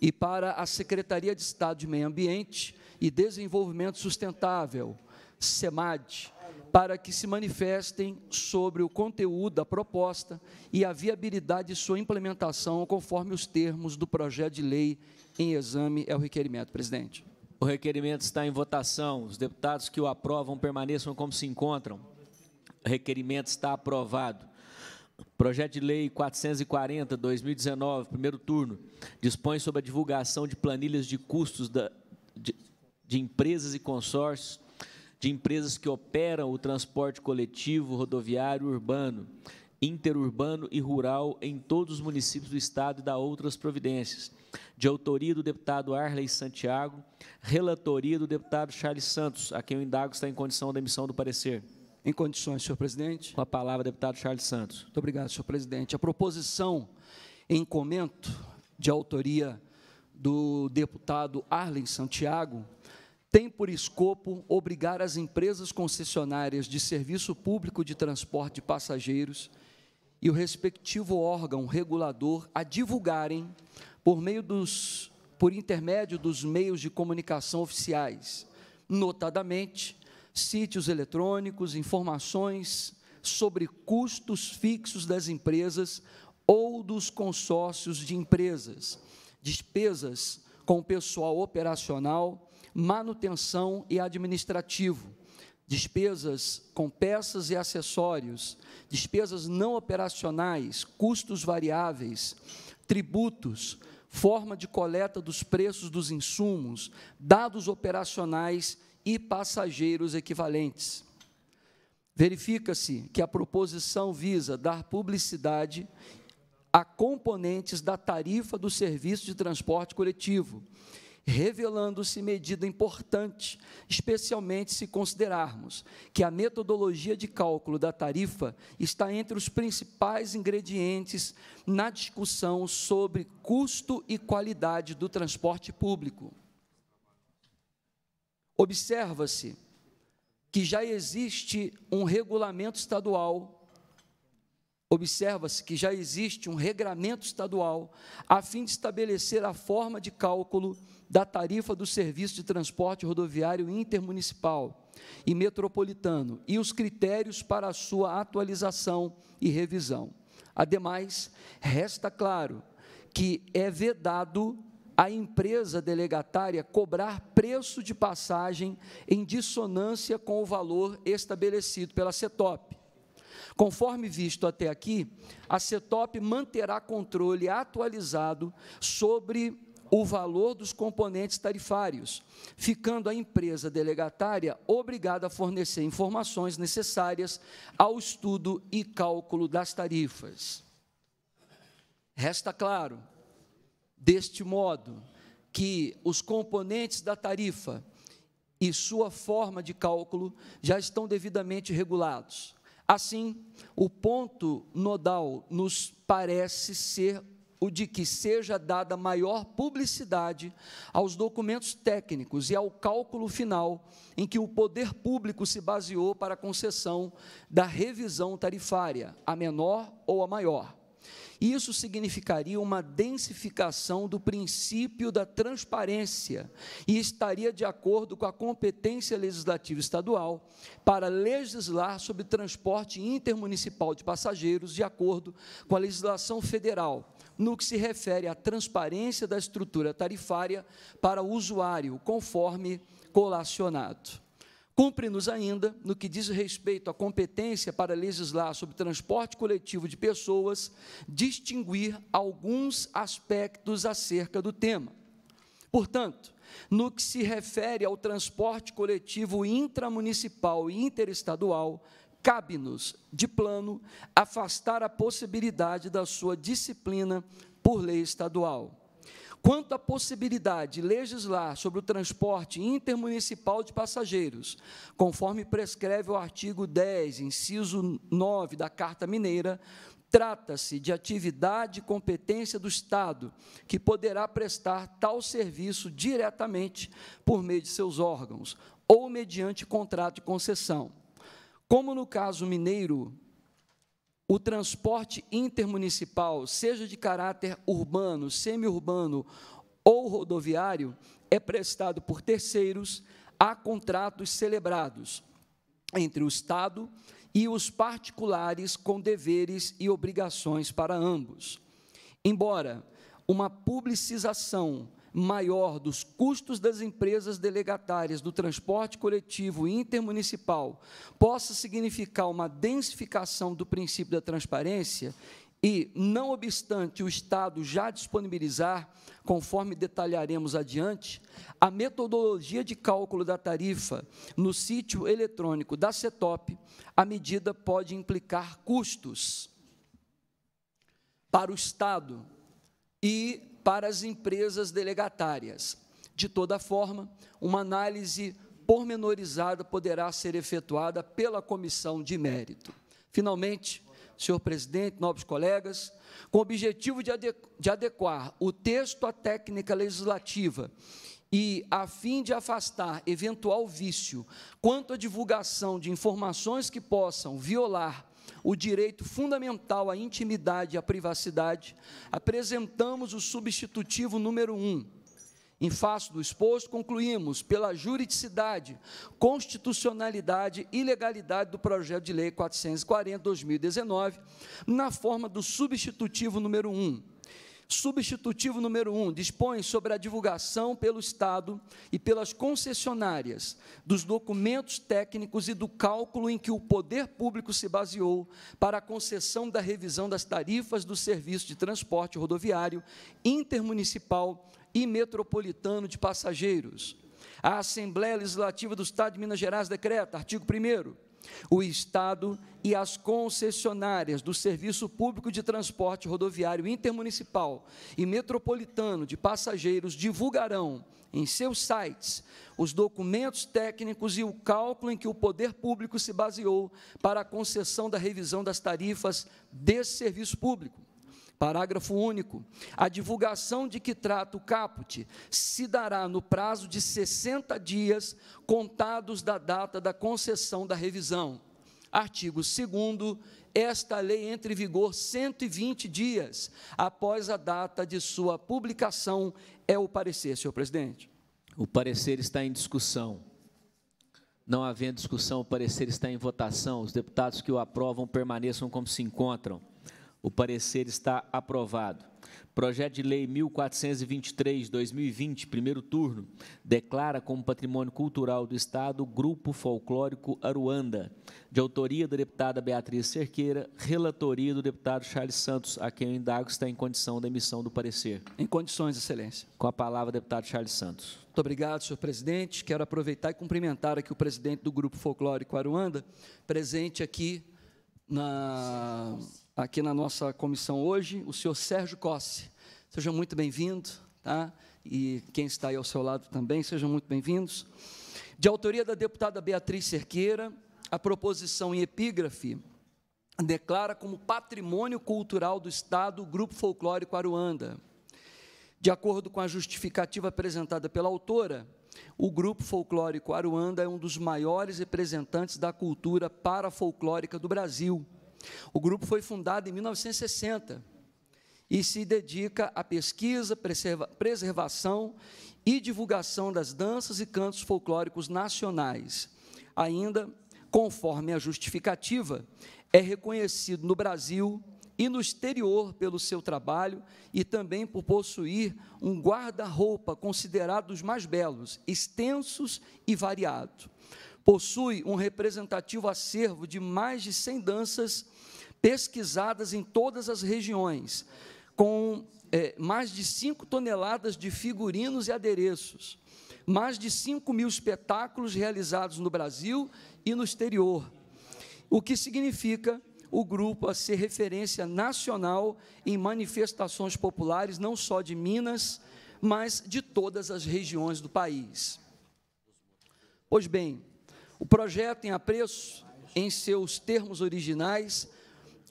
e para a Secretaria de Estado de Meio Ambiente e Desenvolvimento Sustentável, SEMAD, para que se manifestem sobre o conteúdo da proposta e a viabilidade de sua implementação conforme os termos do projeto de lei em exame é o requerimento, presidente. O requerimento está em votação. Os deputados que o aprovam permaneçam como se encontram. O requerimento está aprovado. Projeto de Lei 440, 2019, primeiro turno, dispõe sobre a divulgação de planilhas de custos da, de, de empresas e consórcios, de empresas que operam o transporte coletivo, rodoviário, urbano, interurbano e rural em todos os municípios do Estado e da outras providências. De autoria do deputado Arley Santiago, relatoria do deputado Charles Santos, a quem o indago está em condição da emissão do parecer. Em condições, senhor presidente. Com a palavra, deputado Charles Santos. Muito obrigado, senhor presidente. A proposição em comento, de autoria do deputado Arlen Santiago, tem por escopo obrigar as empresas concessionárias de serviço público de transporte de passageiros e o respectivo órgão regulador a divulgarem, por meio dos, por intermédio dos meios de comunicação oficiais, notadamente sítios eletrônicos, informações sobre custos fixos das empresas ou dos consórcios de empresas, despesas com pessoal operacional, manutenção e administrativo, despesas com peças e acessórios, despesas não operacionais, custos variáveis, tributos, forma de coleta dos preços dos insumos, dados operacionais e passageiros equivalentes. Verifica-se que a proposição visa dar publicidade a componentes da tarifa do serviço de transporte coletivo, revelando-se medida importante, especialmente se considerarmos que a metodologia de cálculo da tarifa está entre os principais ingredientes na discussão sobre custo e qualidade do transporte público. Observa-se que já existe um regulamento estadual observa-se que já existe um regramento estadual a fim de estabelecer a forma de cálculo da tarifa do serviço de transporte rodoviário intermunicipal e metropolitano e os critérios para a sua atualização e revisão. Ademais, resta claro que é vedado a empresa delegatária cobrar preço de passagem em dissonância com o valor estabelecido pela CETOP. Conforme visto até aqui, a CETOP manterá controle atualizado sobre o valor dos componentes tarifários, ficando a empresa delegatária obrigada a fornecer informações necessárias ao estudo e cálculo das tarifas. Resta claro, deste modo, que os componentes da tarifa e sua forma de cálculo já estão devidamente regulados. Assim, o ponto nodal nos parece ser o de que seja dada maior publicidade aos documentos técnicos e ao cálculo final em que o poder público se baseou para a concessão da revisão tarifária, a menor ou a maior. Isso significaria uma densificação do princípio da transparência e estaria de acordo com a competência legislativa estadual para legislar sobre transporte intermunicipal de passageiros de acordo com a legislação federal, no que se refere à transparência da estrutura tarifária para o usuário, conforme colacionado. Cumpre-nos ainda, no que diz respeito à competência para legislar sobre transporte coletivo de pessoas, distinguir alguns aspectos acerca do tema. Portanto, no que se refere ao transporte coletivo intramunicipal e interestadual, cabe-nos, de plano, afastar a possibilidade da sua disciplina por lei estadual. Quanto à possibilidade de legislar sobre o transporte intermunicipal de passageiros, conforme prescreve o artigo 10, inciso 9 da Carta Mineira, trata-se de atividade e competência do Estado, que poderá prestar tal serviço diretamente por meio de seus órgãos ou mediante contrato de concessão. Como no caso mineiro, o transporte intermunicipal, seja de caráter urbano, semiurbano ou rodoviário, é prestado por terceiros, a contratos celebrados entre o Estado e os particulares com deveres e obrigações para ambos. Embora uma publicização maior dos custos das empresas delegatárias do transporte coletivo intermunicipal possa significar uma densificação do princípio da transparência e, não obstante o Estado já disponibilizar, conforme detalharemos adiante, a metodologia de cálculo da tarifa no sítio eletrônico da CETOP, a medida pode implicar custos para o Estado e para as empresas delegatárias. De toda forma, uma análise pormenorizada poderá ser efetuada pela comissão de mérito. Finalmente, senhor presidente, nobres colegas, com o objetivo de, de adequar o texto à técnica legislativa e a fim de afastar eventual vício quanto à divulgação de informações que possam violar o direito fundamental à intimidade e à privacidade, apresentamos o substitutivo número 1. Em face do exposto, concluímos pela juridicidade, constitucionalidade e legalidade do projeto de lei 440/2019, na forma do substitutivo número 1 Substitutivo número 1 um, dispõe sobre a divulgação pelo Estado e pelas concessionárias dos documentos técnicos e do cálculo em que o poder público se baseou para a concessão da revisão das tarifas do serviço de transporte rodoviário intermunicipal e metropolitano de passageiros. A Assembleia Legislativa do Estado de Minas Gerais decreta, artigo 1 o Estado e as concessionárias do Serviço Público de Transporte Rodoviário Intermunicipal e Metropolitano de Passageiros divulgarão em seus sites os documentos técnicos e o cálculo em que o poder público se baseou para a concessão da revisão das tarifas desse serviço público. Parágrafo único. A divulgação de que trata o caput se dará no prazo de 60 dias contados da data da concessão da revisão. Artigo 2 esta lei entra em vigor 120 dias após a data de sua publicação. É o parecer, senhor presidente. O parecer está em discussão. Não havendo discussão, o parecer está em votação. Os deputados que o aprovam permaneçam como se encontram. O parecer está aprovado. Projeto de Lei 1423-2020, primeiro turno, declara como patrimônio cultural do Estado o Grupo Folclórico Aruanda, de autoria da deputada Beatriz Cerqueira, relatoria do deputado Charles Santos, a quem o indago está em condição da emissão do parecer. Em condições, Excelência. Com a palavra, deputado Charles Santos. Muito obrigado, senhor presidente. Quero aproveitar e cumprimentar aqui o presidente do Grupo Folclórico Aruanda, presente aqui na aqui na nossa comissão hoje, o senhor Sérgio Cossi. Seja muito bem-vindo, tá? E quem está aí ao seu lado também, sejam muito bem-vindos. De autoria da deputada Beatriz Cerqueira, a proposição em epígrafe declara como patrimônio cultural do Estado o Grupo Folclórico Aruanda. De acordo com a justificativa apresentada pela autora, o Grupo Folclórico Aruanda é um dos maiores representantes da cultura parafolclórica do Brasil o grupo foi fundado em 1960 e se dedica à pesquisa, preservação e divulgação das danças e cantos folclóricos nacionais. Ainda, conforme a justificativa, é reconhecido no Brasil e no exterior pelo seu trabalho e também por possuir um guarda-roupa considerado dos mais belos, extensos e variado possui um representativo acervo de mais de 100 danças pesquisadas em todas as regiões, com é, mais de 5 toneladas de figurinos e adereços, mais de 5 mil espetáculos realizados no Brasil e no exterior, o que significa o grupo a ser referência nacional em manifestações populares, não só de Minas, mas de todas as regiões do país. Pois bem, o projeto em apreço, em seus termos originais,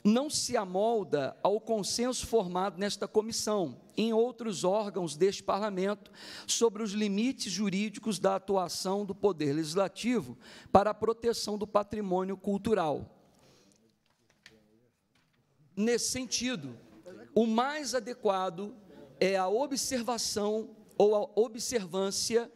não se amolda ao consenso formado nesta comissão, em outros órgãos deste parlamento, sobre os limites jurídicos da atuação do Poder Legislativo para a proteção do patrimônio cultural. Nesse sentido, o mais adequado é a observação ou a observância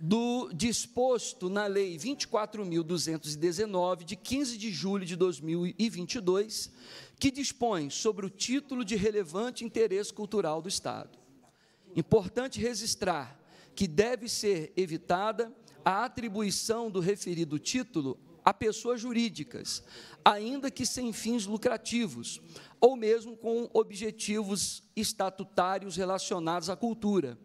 do disposto na Lei 24.219, de 15 de julho de 2022, que dispõe sobre o título de relevante interesse cultural do Estado. Importante registrar que deve ser evitada a atribuição do referido título a pessoas jurídicas, ainda que sem fins lucrativos, ou mesmo com objetivos estatutários relacionados à cultura,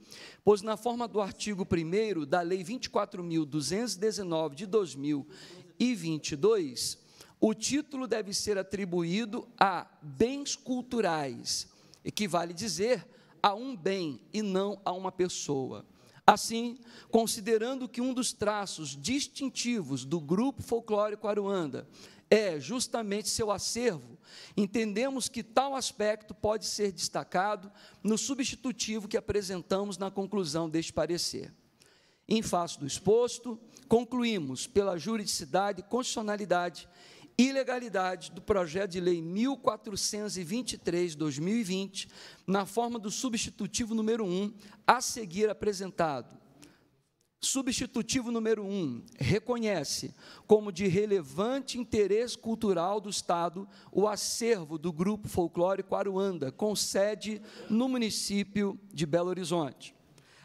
pois na forma do artigo 1 da Lei 24.219 de 2022, o título deve ser atribuído a bens culturais, equivale dizer a um bem e não a uma pessoa. Assim, considerando que um dos traços distintivos do grupo folclórico Aruanda é justamente seu acervo, entendemos que tal aspecto pode ser destacado no substitutivo que apresentamos na conclusão deste parecer. Em face do exposto, concluímos pela juridicidade e constitucionalidade e legalidade do projeto de lei 1423/2020, na forma do substitutivo número 1, a seguir apresentado. Substitutivo número 1 reconhece como de relevante interesse cultural do Estado o acervo do Grupo Folclórico Aruanda, com sede no município de Belo Horizonte.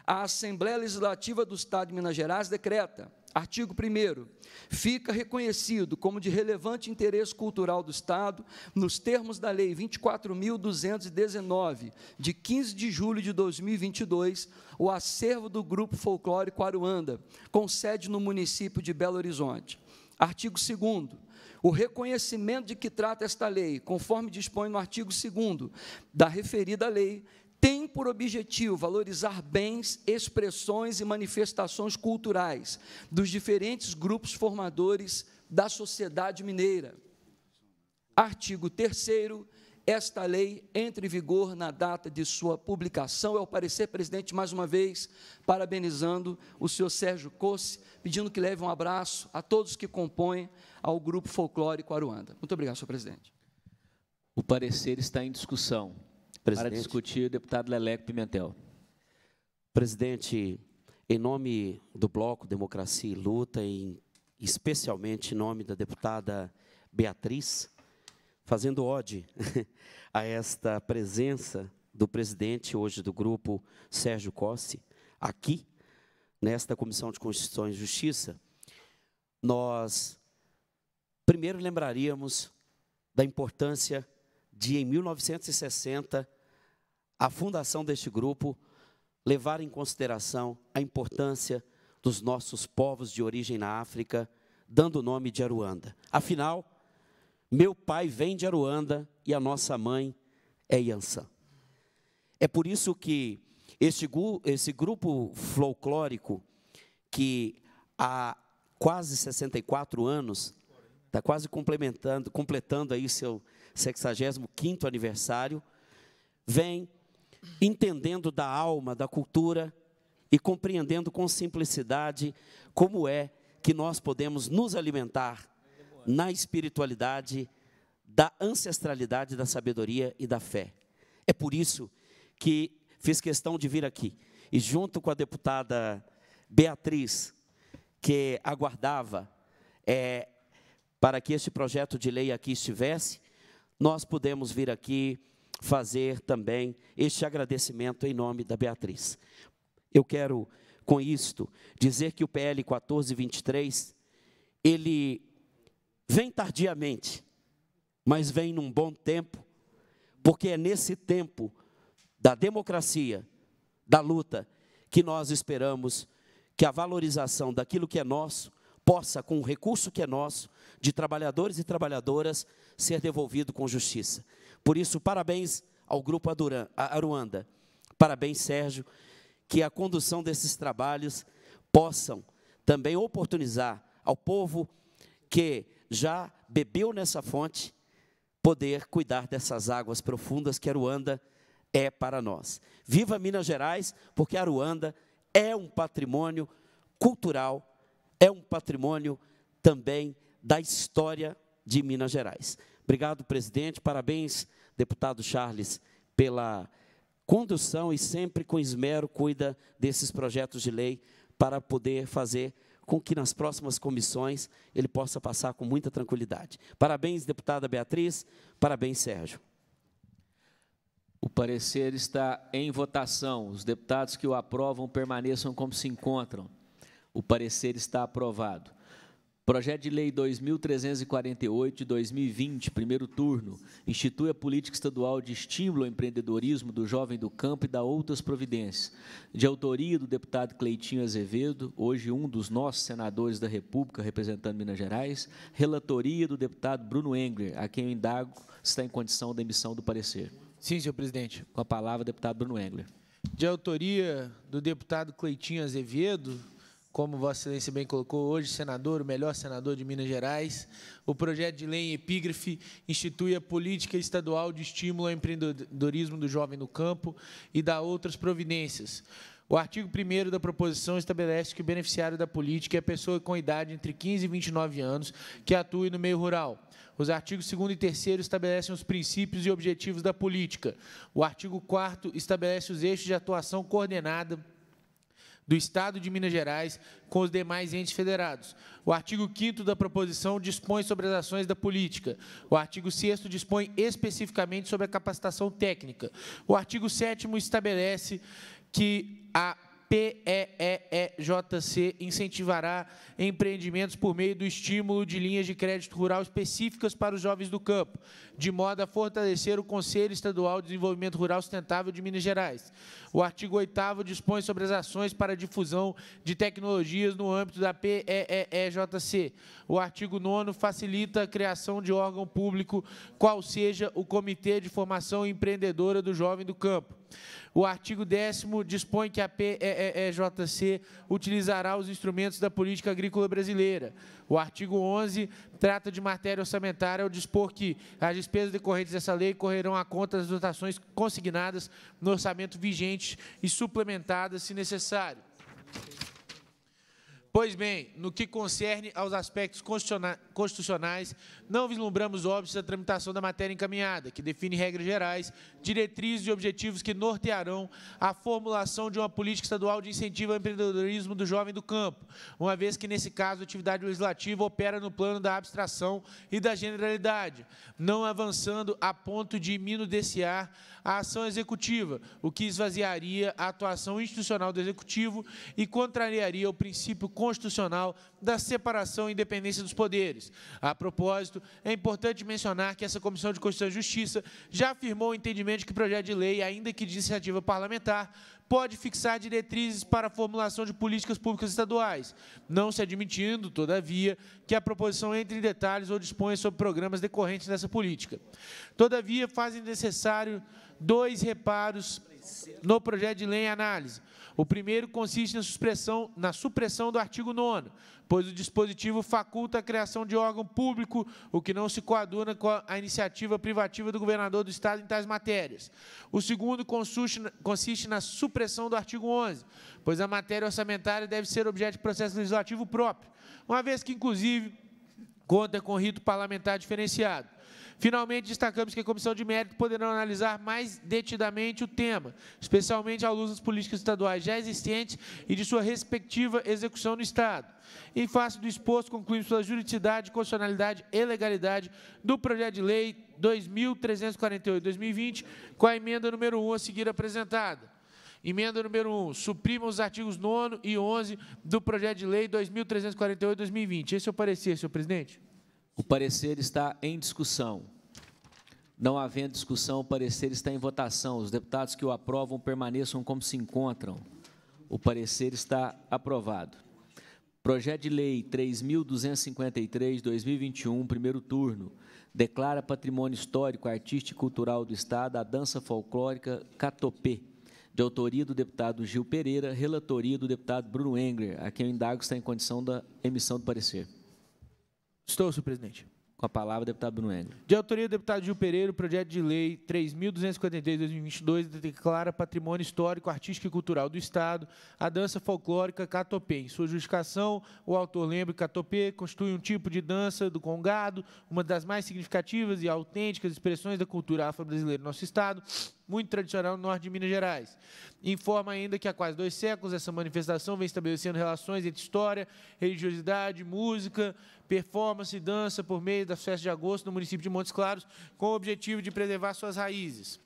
A Assembleia Legislativa do Estado de Minas Gerais decreta Artigo 1. Fica reconhecido como de relevante interesse cultural do Estado, nos termos da Lei 24.219, de 15 de julho de 2022, o acervo do Grupo Folclórico Aruanda, com sede no município de Belo Horizonte. Artigo 2. O reconhecimento de que trata esta lei, conforme dispõe no artigo 2 da referida lei, tem por objetivo valorizar bens, expressões e manifestações culturais dos diferentes grupos formadores da sociedade mineira. Artigo 3 esta lei entre em vigor na data de sua publicação. É o parecer, presidente, mais uma vez, parabenizando o senhor Sérgio Cosse, pedindo que leve um abraço a todos que compõem ao Grupo Folclórico Aruanda. Muito obrigado, senhor presidente. O parecer está em discussão. Para discutir, o deputado Leleco Pimentel. Presidente, em nome do Bloco Democracia e Luta, e especialmente em nome da deputada Beatriz, fazendo ode a esta presença do presidente hoje do grupo Sérgio Cosse, aqui, nesta Comissão de Constituição e Justiça, nós primeiro lembraríamos da importância de, em 1960, a fundação deste grupo levar em consideração a importância dos nossos povos de origem na África, dando o nome de Aruanda. Afinal, meu pai vem de Aruanda e a nossa mãe é Yansan. É por isso que este, esse grupo folclórico, que há quase 64 anos, está quase complementando, completando aí seu 65º aniversário, vem entendendo da alma, da cultura e compreendendo com simplicidade como é que nós podemos nos alimentar na espiritualidade, da ancestralidade, da sabedoria e da fé. É por isso que fiz questão de vir aqui e junto com a deputada Beatriz, que aguardava é, para que este projeto de lei aqui estivesse, nós pudemos vir aqui fazer também este agradecimento em nome da Beatriz. Eu quero, com isto, dizer que o PL 1423, ele vem tardiamente, mas vem num bom tempo, porque é nesse tempo da democracia, da luta, que nós esperamos que a valorização daquilo que é nosso possa, com o recurso que é nosso, de trabalhadores e trabalhadoras, ser devolvido com justiça. Por isso, parabéns ao Grupo Aruanda. Parabéns, Sérgio, que a condução desses trabalhos possam também oportunizar ao povo que já bebeu nessa fonte, poder cuidar dessas águas profundas que Aruanda é para nós. Viva Minas Gerais, porque Aruanda é um patrimônio cultural, é um patrimônio também da história de Minas Gerais. Obrigado, presidente. Parabéns, deputado Charles, pela condução e sempre com esmero cuida desses projetos de lei para poder fazer com que nas próximas comissões ele possa passar com muita tranquilidade. Parabéns, deputada Beatriz, parabéns, Sérgio. O parecer está em votação. Os deputados que o aprovam permaneçam como se encontram. O parecer está aprovado. Projeto de Lei 2.348 de 2020, primeiro turno, institui a política estadual de estímulo ao empreendedorismo do jovem do campo e da outras providências. De autoria do deputado Cleitinho Azevedo, hoje um dos nossos senadores da República, representando Minas Gerais, relatoria do deputado Bruno Engler, a quem eu indago está em condição da emissão do parecer. Sim, senhor presidente. Com a palavra, deputado Bruno Engler. De autoria do deputado Cleitinho Azevedo, como Vossa Excelência bem colocou, hoje senador, o melhor senador de Minas Gerais, o projeto de lei em epígrafe institui a política estadual de estímulo ao empreendedorismo do jovem no campo e dá outras providências. O artigo 1 da proposição estabelece que o beneficiário da política é a pessoa com idade entre 15 e 29 anos que atue no meio rural. Os artigos 2 e 3 estabelecem os princípios e objetivos da política. O artigo 4 estabelece os eixos de atuação coordenada do Estado de Minas Gerais com os demais entes federados. O artigo 5 da proposição dispõe sobre as ações da política. O artigo 6 dispõe especificamente sobre a capacitação técnica. O artigo 7 estabelece que a PEEEJC incentivará empreendimentos por meio do estímulo de linhas de crédito rural específicas para os jovens do campo, de modo a fortalecer o Conselho Estadual de Desenvolvimento Rural Sustentável de Minas Gerais. O artigo 8 dispõe sobre as ações para a difusão de tecnologias no âmbito da PEEEJC. O artigo 9 facilita a criação de órgão público, qual seja o Comitê de Formação Empreendedora do Jovem do Campo. O artigo 10 dispõe que a PEEJC utilizará os instrumentos da política agrícola brasileira. O artigo 11 trata de matéria orçamentária ao dispor que as despesas decorrentes dessa lei correrão à conta das dotações consignadas no orçamento vigente e suplementadas, se necessário. Pois bem, no que concerne aos aspectos constitucionais, não vislumbramos óbitos da tramitação da matéria encaminhada, que define regras gerais, diretrizes e objetivos que nortearão a formulação de uma política estadual de incentivo ao empreendedorismo do jovem do campo, uma vez que, nesse caso, a atividade legislativa opera no plano da abstração e da generalidade, não avançando a ponto de minudeciar a ação executiva, o que esvaziaria a atuação institucional do executivo e contrariaria o princípio constitucional da separação e independência dos poderes. A propósito, é importante mencionar que essa Comissão de Constituição e Justiça já afirmou o entendimento de que o projeto de lei, ainda que de iniciativa parlamentar, pode fixar diretrizes para a formulação de políticas públicas estaduais, não se admitindo, todavia, que a proposição entre em detalhes ou disponha sobre programas decorrentes dessa política. Todavia, fazem necessário dois reparos no projeto de lei em análise. O primeiro consiste na supressão, na supressão do artigo 9 pois o dispositivo faculta a criação de órgão público, o que não se coaduna com a iniciativa privativa do governador do Estado em tais matérias. O segundo consiste na supressão do artigo 11, pois a matéria orçamentária deve ser objeto de processo legislativo próprio, uma vez que, inclusive, conta com rito parlamentar diferenciado. Finalmente, destacamos que a Comissão de Mérito poderá analisar mais detidamente o tema, especialmente à luz das políticas estaduais já existentes e de sua respectiva execução no Estado. Em face do exposto, concluímos pela juridicidade, constitucionalidade e legalidade do projeto de lei 2.348-2020, com a emenda número 1 a seguir apresentada. Emenda número 1, suprima os artigos 9 e 11 do projeto de lei 2.348-2020. Esse é o parecer, senhor presidente. O parecer está em discussão. Não havendo discussão, o parecer está em votação. Os deputados que o aprovam permaneçam como se encontram. O parecer está aprovado. Projeto de Lei 3.253-2021, primeiro turno, declara patrimônio histórico, artístico e cultural do Estado a dança folclórica Catopê, de autoria do deputado Gil Pereira, relatoria do deputado Bruno Engler, a quem o indago está em condição da emissão do parecer. Estou, senhor presidente. Com a palavra, deputado Bruno Engler. De autoria do deputado Gil Pereira, o projeto de lei 3.253-2022 declara patrimônio histórico, artístico e cultural do Estado a dança folclórica catopê. Em sua justificação, o autor lembra que catopê constitui um tipo de dança do congado, uma das mais significativas e autênticas expressões da cultura afro-brasileira no nosso Estado, muito tradicional no norte de Minas Gerais. Informa ainda que há quase dois séculos essa manifestação vem estabelecendo relações entre história, religiosidade, música, performance e dança por meio das festas de agosto no município de Montes Claros, com o objetivo de preservar suas raízes.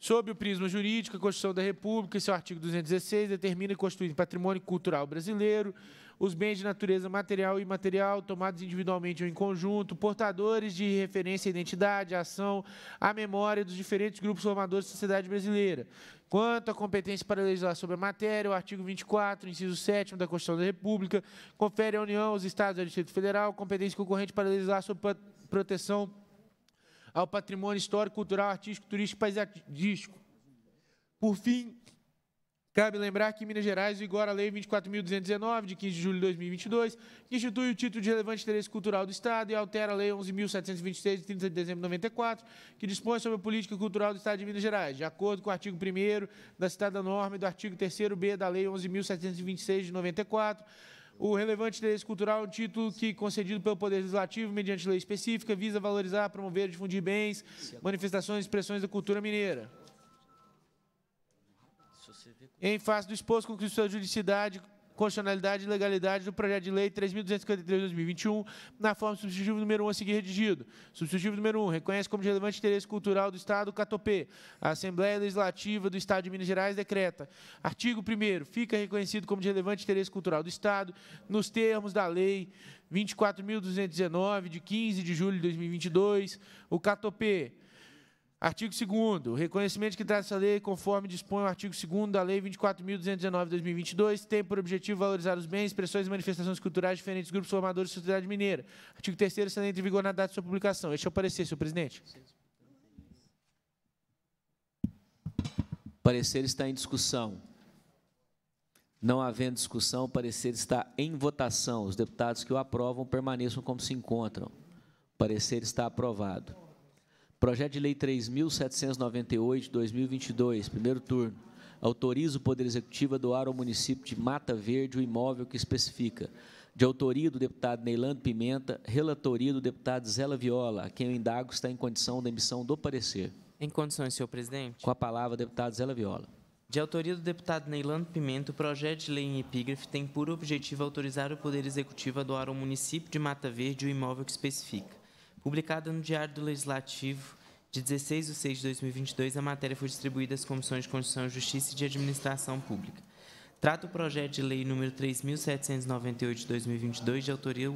Sob o prisma jurídico, a Constituição da República, seu artigo 216, determina e constitui patrimônio cultural brasileiro os bens de natureza material e imaterial, tomados individualmente ou em conjunto, portadores de referência à identidade, à ação, à memória dos diferentes grupos formadores da sociedade brasileira. Quanto à competência para legislar sobre a matéria, o artigo 24, inciso 7 da Constituição da República, confere à União, aos Estados e ao Distrito Federal competência concorrente para legislar sobre proteção ao patrimônio histórico, cultural, artístico, turístico e paisagístico. Por fim, cabe lembrar que em Minas Gerais vigora a Lei 24.219, de 15 de julho de 2022, que institui o título de relevante interesse cultural do Estado e altera a Lei 11.726, de 30 de dezembro de 94, que dispõe sobre a política cultural do Estado de Minas Gerais, de acordo com o artigo 1 da citada norma e do artigo 3º-B da Lei 11.726, de 94, o relevante interesse cultural é um título que, concedido pelo Poder Legislativo, mediante lei específica, visa valorizar, promover e difundir bens, manifestações e expressões da cultura mineira. Em face do exposto, conclui sua juridicidade, constitucionalidade e legalidade do projeto de lei 3.253 de 2021, na forma substitutivo número 1 a seguir redigido. Substitutivo número 1, reconhece como de relevante interesse cultural do Estado o Catopê. A Assembleia Legislativa do Estado de Minas Gerais decreta. Artigo 1 fica reconhecido como de relevante interesse cultural do Estado, nos termos da lei 24.219, de 15 de julho de 2022, o Catopê, Artigo 2 O reconhecimento que traz essa lei, conforme dispõe o artigo 2 da Lei 24.219 de 2022, tem por objetivo valorizar os bens, expressões e manifestações culturais de diferentes grupos formadores da sociedade mineira. Artigo 3 essa lei entra em vigor na data de sua publicação. Este é o parecer, senhor presidente. O parecer está em discussão. Não havendo discussão, o parecer está em votação. Os deputados que o aprovam permaneçam como se encontram. O parecer está aprovado. Projeto de Lei 3.798 de 2022, primeiro turno. Autoriza o Poder Executivo a doar ao município de Mata Verde o imóvel que especifica. De autoria do deputado Neilando Pimenta, relatoria do deputado Zé Viola, a quem o indago está em condição da emissão do parecer. Em condições, senhor presidente. Com a palavra, deputado Zé Viola. De autoria do deputado Neilando Pimenta, o projeto de lei em epígrafe tem por objetivo autorizar o Poder Executivo a doar ao município de Mata Verde o imóvel que especifica. Publicada no Diário do Legislativo de 16 de 6 de 2022, a matéria foi distribuída às Comissões de Constituição, Justiça e de Administração Pública. Trata o projeto de lei número 3.798 de 2022, de autoria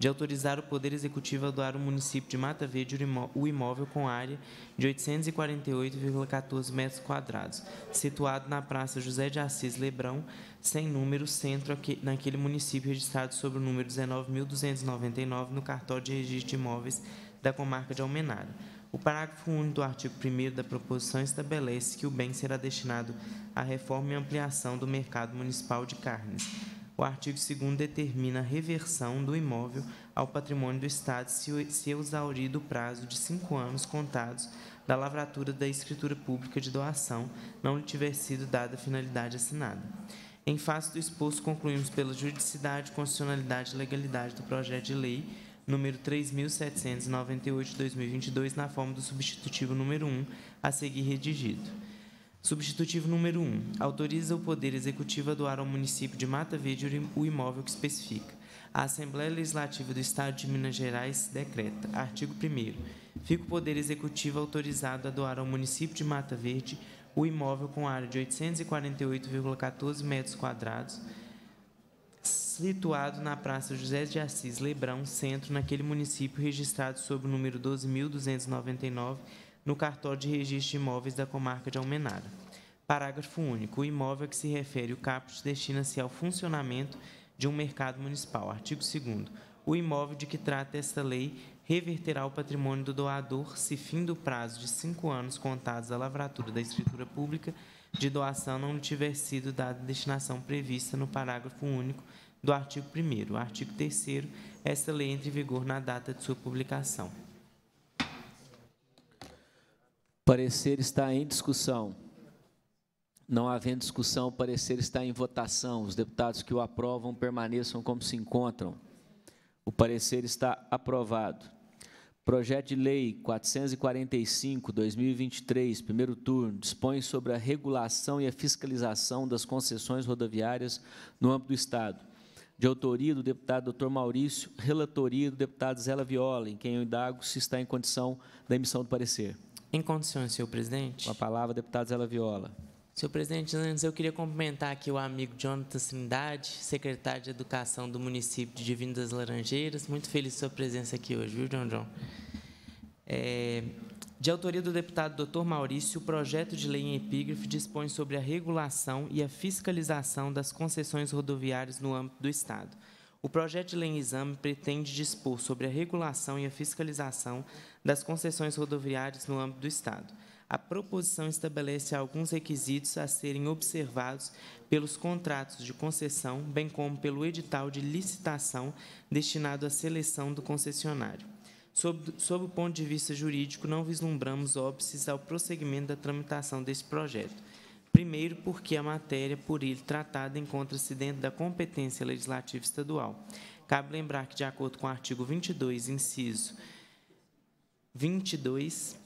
de autorizar o Poder Executivo a doar ao município de Mata Verde o imóvel com área de 848,14 metros quadrados, situado na Praça José de Assis Lebrão, sem número, centro naquele município registrado sob o número 19.299 no cartório de registro de imóveis da comarca de Almenara. O parágrafo único do artigo 1 da proposição estabelece que o bem será destinado à reforma e ampliação do mercado municipal de carnes. O artigo 2 determina a reversão do imóvel ao patrimônio do Estado se, exaurido o prazo de cinco anos contados da lavratura da escritura pública de doação não lhe tiver sido dada finalidade assinada. Em face do exposto, concluímos pela juridicidade, constitucionalidade e legalidade do projeto de lei número 3.798 de 2022, na forma do substitutivo número 1, a seguir redigido. Substitutivo número 1. Autoriza o Poder Executivo a doar ao município de Mata Verde o imóvel que especifica. A Assembleia Legislativa do Estado de Minas Gerais decreta. Artigo 1 Fica o Poder Executivo autorizado a doar ao município de Mata Verde o imóvel com área de 848,14 metros quadrados, situado na Praça José de Assis Lebrão, centro, naquele município registrado sob o número 12.299, no cartório de registro de imóveis da comarca de Almenara. Parágrafo único. O imóvel a que se refere o caput destina-se ao funcionamento de um mercado municipal. Artigo 2 O imóvel de que trata esta lei reverterá ao patrimônio do doador se fim do prazo de cinco anos contados da lavratura da escritura pública de doação não tiver sido dada destinação prevista no parágrafo único do artigo 1 Artigo 3 esta lei entra em vigor na data de sua publicação. Parecer está em discussão. Não havendo discussão, o parecer está em votação. Os deputados que o aprovam permaneçam como se encontram. O parecer está aprovado. Projeto de Lei 445/2023, primeiro turno, dispõe sobre a regulação e a fiscalização das concessões rodoviárias no âmbito do Estado. De autoria do deputado Dr. Maurício, relatoria do deputado Zé Viola, em quem eu indago se está em condição da emissão do parecer. Em condições, senhor presidente. Com a palavra, deputado Zé Viola. Senhor presidente, antes eu queria cumprimentar aqui o amigo Jonathan Trindade, secretário de Educação do município de Divino das Laranjeiras. Muito feliz sua presença aqui hoje, viu, John John? É, de autoria do deputado Dr. Maurício, o projeto de lei em epígrafe dispõe sobre a regulação e a fiscalização das concessões rodoviárias no âmbito do Estado. O projeto de lei em exame pretende dispor sobre a regulação e a fiscalização das concessões rodoviárias no âmbito do Estado. A proposição estabelece alguns requisitos a serem observados pelos contratos de concessão, bem como pelo edital de licitação destinado à seleção do concessionário. Sob, sob o ponto de vista jurídico, não vislumbramos óbices ao prosseguimento da tramitação deste projeto. Primeiro, porque a matéria por ele tratada encontra-se dentro da competência legislativa estadual. Cabe lembrar que, de acordo com o artigo 22, inciso 22,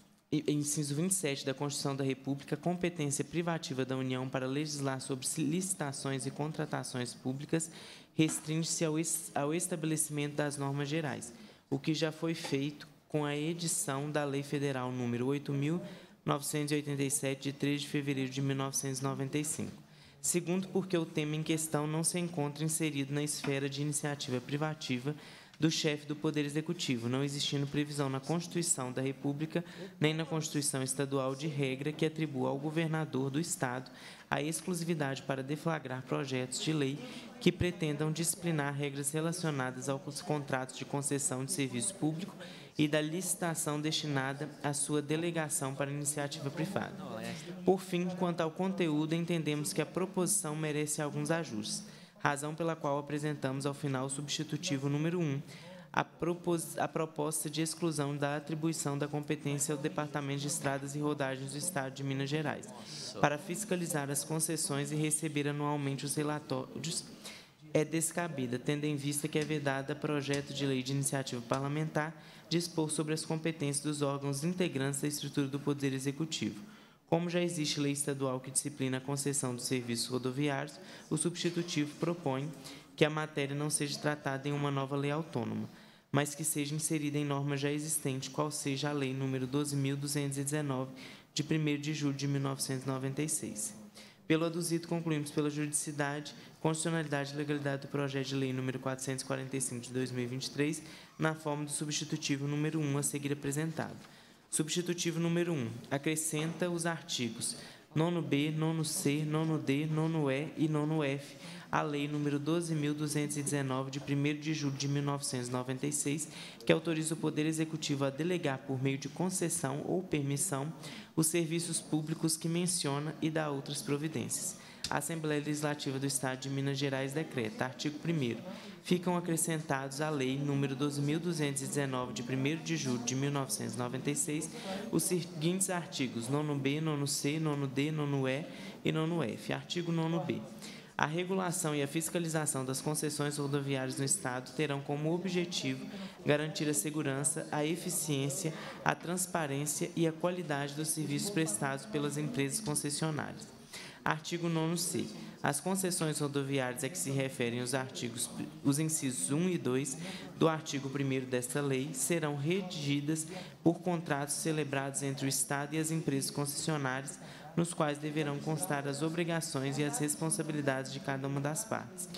inciso 27 da Constituição da República, competência privativa da União para legislar sobre licitações e contratações públicas restringe-se ao, estabelecimento das normas gerais, o que já foi feito com a edição da Lei Federal número 8.987, de 3 de fevereiro de 1995. Segundo, porque o tema em questão não se encontra inserido na esfera de iniciativa privativa do chefe do Poder Executivo, não existindo previsão na Constituição da República nem na Constituição Estadual de regra que atribua ao governador do Estado a exclusividade para deflagrar projetos de lei que pretendam disciplinar regras relacionadas aos contratos de concessão de serviço público e da licitação destinada à sua delegação para iniciativa privada. Por fim, quanto ao conteúdo, entendemos que a proposição merece alguns ajustes razão pela qual apresentamos ao final o substitutivo número 1, a, a proposta de exclusão da atribuição da competência ao Departamento de Estradas e Rodagens do Estado de Minas Gerais, para fiscalizar as concessões e receber anualmente os relatórios é descabida, tendo em vista que é vedada projeto de lei de iniciativa parlamentar dispor sobre as competências dos órgãos integrantes da estrutura do Poder Executivo. Como já existe lei estadual que disciplina a concessão dos serviços rodoviários, o substitutivo propõe que a matéria não seja tratada em uma nova lei autônoma, mas que seja inserida em norma já existente, qual seja a Lei nº 12.219, de 1 de julho de 1996. Pelo aduzido, concluímos pela juridicidade, constitucionalidade e legalidade do projeto de lei número 445 de 2023, na forma do substitutivo número 1 a seguir apresentado. Substitutivo número 1. Acrescenta os artigos 9b, 9c, 9d, 9e e 9f à Lei nº 12.219, de 1 de julho de 1996, que autoriza o Poder Executivo a delegar, por meio de concessão ou permissão, os serviços públicos que menciona e dá outras providências. A Assembleia Legislativa do Estado de Minas Gerais decreta, artigo 1 ficam acrescentados à Lei nº 12.219, de 1 de julho de 1996, os seguintes artigos 9b, 9c, 9d, 9e e 9f. Artigo 9b. A regulação e a fiscalização das concessões rodoviárias no Estado terão como objetivo garantir a segurança, a eficiência, a transparência e a qualidade dos serviços prestados pelas empresas concessionárias. Artigo 9c. As concessões rodoviárias a que se referem os artigos, os incisos 1 e 2 do artigo 1 desta lei serão redigidas por contratos celebrados entre o Estado e as empresas concessionárias, nos quais deverão constar as obrigações e as responsabilidades de cada uma das partes.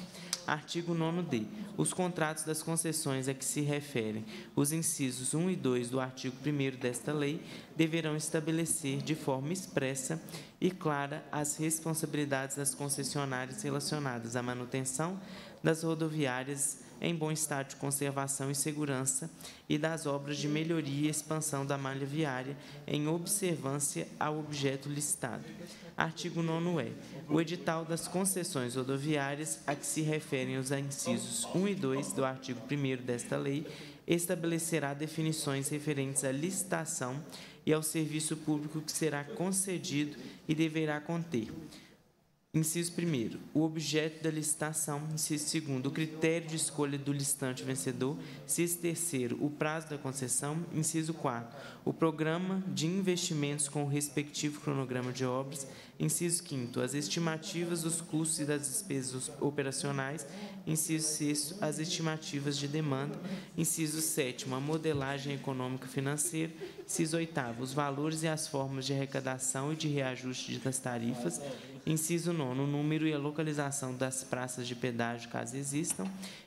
Artigo 9d. Os contratos das concessões a que se referem os incisos 1 e 2 do artigo 1 desta lei deverão estabelecer de forma expressa e clara as responsabilidades das concessionárias relacionadas à manutenção das rodoviárias em bom estado de conservação e segurança e das obras de melhoria e expansão da malha viária em observância ao objeto listado. Artigo 9 é. O edital das concessões rodoviárias a que se referem os incisos 1 e 2 do artigo 1 desta lei estabelecerá definições referentes à licitação e ao serviço público que será concedido e deverá conter Inciso 1 o objeto da licitação. Inciso 2 o critério de escolha do listante vencedor. Inciso 3 o prazo da concessão. Inciso 4 o programa de investimentos com o respectivo cronograma de obras. Inciso 5 as estimativas dos custos e das despesas operacionais. Inciso 6 as estimativas de demanda. Inciso 7 a modelagem econômica financeira. Inciso 8 os valores e as formas de arrecadação e de reajuste das tarifas. Inciso 9, o número e a localização das praças de pedágio, caso existam.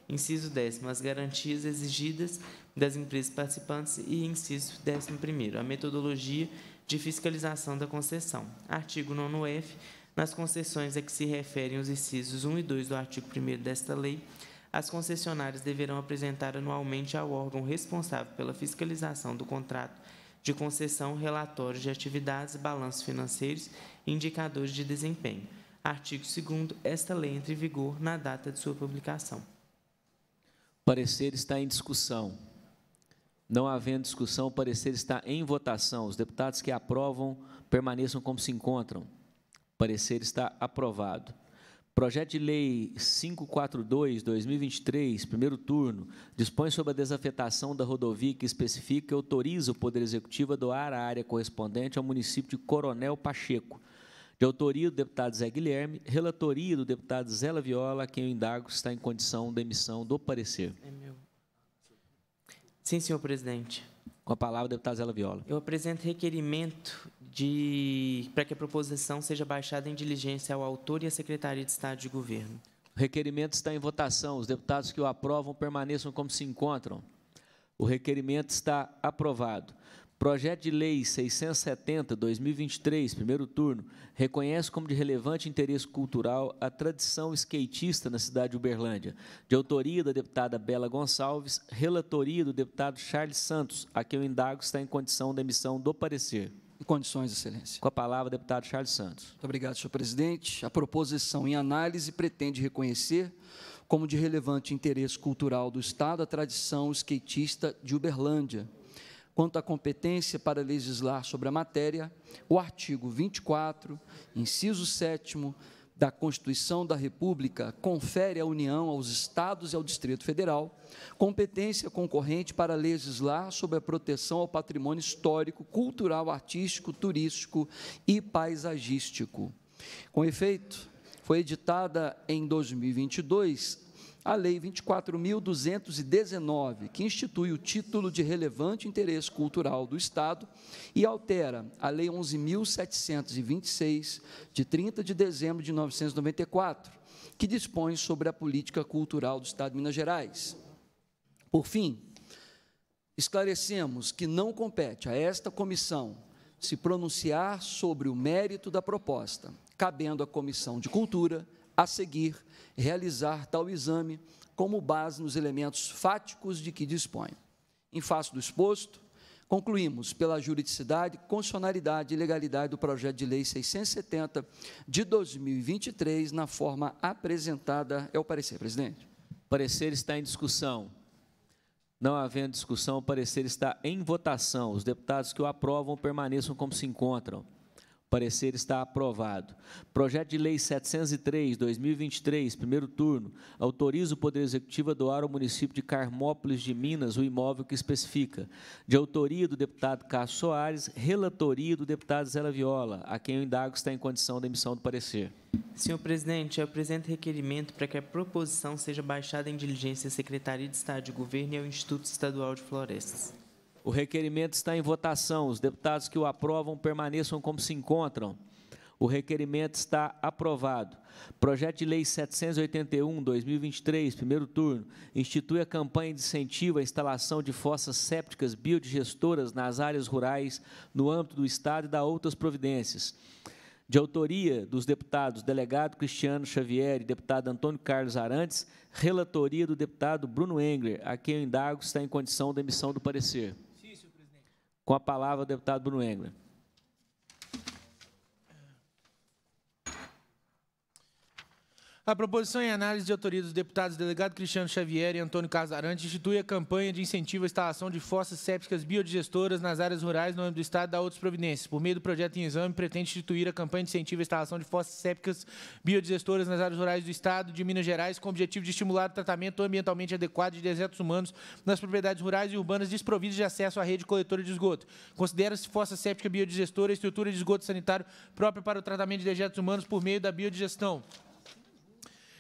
Inciso 10, as garantias exigidas das empresas participantes. E inciso 11, a metodologia de fiscalização da concessão. Artigo 9F. Nas concessões a que se referem os incisos 1 e 2 do artigo 1 desta lei, as concessionárias deverão apresentar anualmente ao órgão responsável pela fiscalização do contrato de concessão relatórios de atividades, balanços financeiros e indicadores de desempenho. Artigo 2 esta lei entra em vigor na data de sua publicação. O parecer está em discussão. Não havendo discussão, o parecer está em votação. Os deputados que aprovam permaneçam como se encontram. O parecer está aprovado. Projeto de Lei 542-2023, primeiro turno, dispõe sobre a desafetação da rodovia que especifica e autoriza o Poder Executivo a doar a área correspondente ao município de Coronel Pacheco, de autoria do deputado Zé Guilherme, relatoria do deputado Zé Viola, a quem o indago está em condição de emissão do parecer. É meu. Sim, senhor presidente. Com a palavra, deputado Zé Viola. Eu apresento requerimento de para que a proposição seja baixada em diligência ao autor e à Secretaria de Estado de Governo. O requerimento está em votação. Os deputados que o aprovam permaneçam como se encontram. O requerimento está aprovado. Projeto de Lei 670-2023, primeiro turno, reconhece como de relevante interesse cultural a tradição skatista na cidade de Uberlândia, de autoria da deputada Bela Gonçalves, relatoria do deputado Charles Santos, a quem o indago está em condição de emissão do parecer. Em condições, excelência. Com a palavra, deputado Charles Santos. Muito obrigado, senhor presidente. A proposição em análise pretende reconhecer como de relevante interesse cultural do Estado a tradição skatista de Uberlândia, Quanto à competência para legislar sobre a matéria, o artigo 24, inciso 7 da Constituição da República confere à União, aos Estados e ao Distrito Federal competência concorrente para legislar sobre a proteção ao patrimônio histórico, cultural, artístico, turístico e paisagístico. Com efeito, foi editada em 2022 a Lei 24.219, que institui o título de relevante interesse cultural do Estado e altera a Lei 11.726, de 30 de dezembro de 1994, que dispõe sobre a política cultural do Estado de Minas Gerais. Por fim, esclarecemos que não compete a esta comissão se pronunciar sobre o mérito da proposta, cabendo à Comissão de Cultura, a seguir, realizar tal exame como base nos elementos fáticos de que dispõe. Em face do exposto, concluímos pela juridicidade, constitucionalidade e legalidade do projeto de lei 670 de 2023 na forma apresentada. É o parecer, presidente. O parecer está em discussão. Não havendo discussão, o parecer está em votação. Os deputados que o aprovam permaneçam como se encontram. Parecer está aprovado. Projeto de Lei 703, 2023, primeiro turno, autoriza o Poder Executivo a doar ao município de Carmópolis de Minas o imóvel que especifica. De autoria do deputado Cássio Soares, relatoria do deputado Zé Viola, a quem o indago está em condição da emissão do parecer. Senhor presidente, eu apresento requerimento para que a proposição seja baixada em diligência à Secretaria de Estado de Governo e ao Instituto Estadual de Florestas. O requerimento está em votação. Os deputados que o aprovam permaneçam como se encontram. O requerimento está aprovado. Projeto de Lei 781-2023, primeiro turno, institui a campanha de incentivo à instalação de fossas sépticas biodigestoras nas áreas rurais no âmbito do Estado e da outras providências. De autoria dos deputados delegado Cristiano Xavier e deputado Antônio Carlos Arantes, relatoria do deputado Bruno Engler, a quem o indago está em condição da emissão do parecer. Com a palavra, o deputado Bruno Engler. A proposição em análise de autoria dos deputados delegado Cristiano Xavier e Antônio Casarante institui a campanha de incentivo à instalação de fossas sépticas biodigestoras nas áreas rurais no âmbito do Estado da outras providências. Por meio do projeto em exame, pretende instituir a campanha de incentivo à instalação de fossas sépticas biodigestoras nas áreas rurais do Estado de Minas Gerais, com o objetivo de estimular o tratamento ambientalmente adequado de dejetos humanos nas propriedades rurais e urbanas desprovidas de acesso à rede coletora de esgoto. Considera-se fossa séptica biodigestora estrutura de esgoto sanitário própria para o tratamento de dejetos humanos por meio da biodigestão.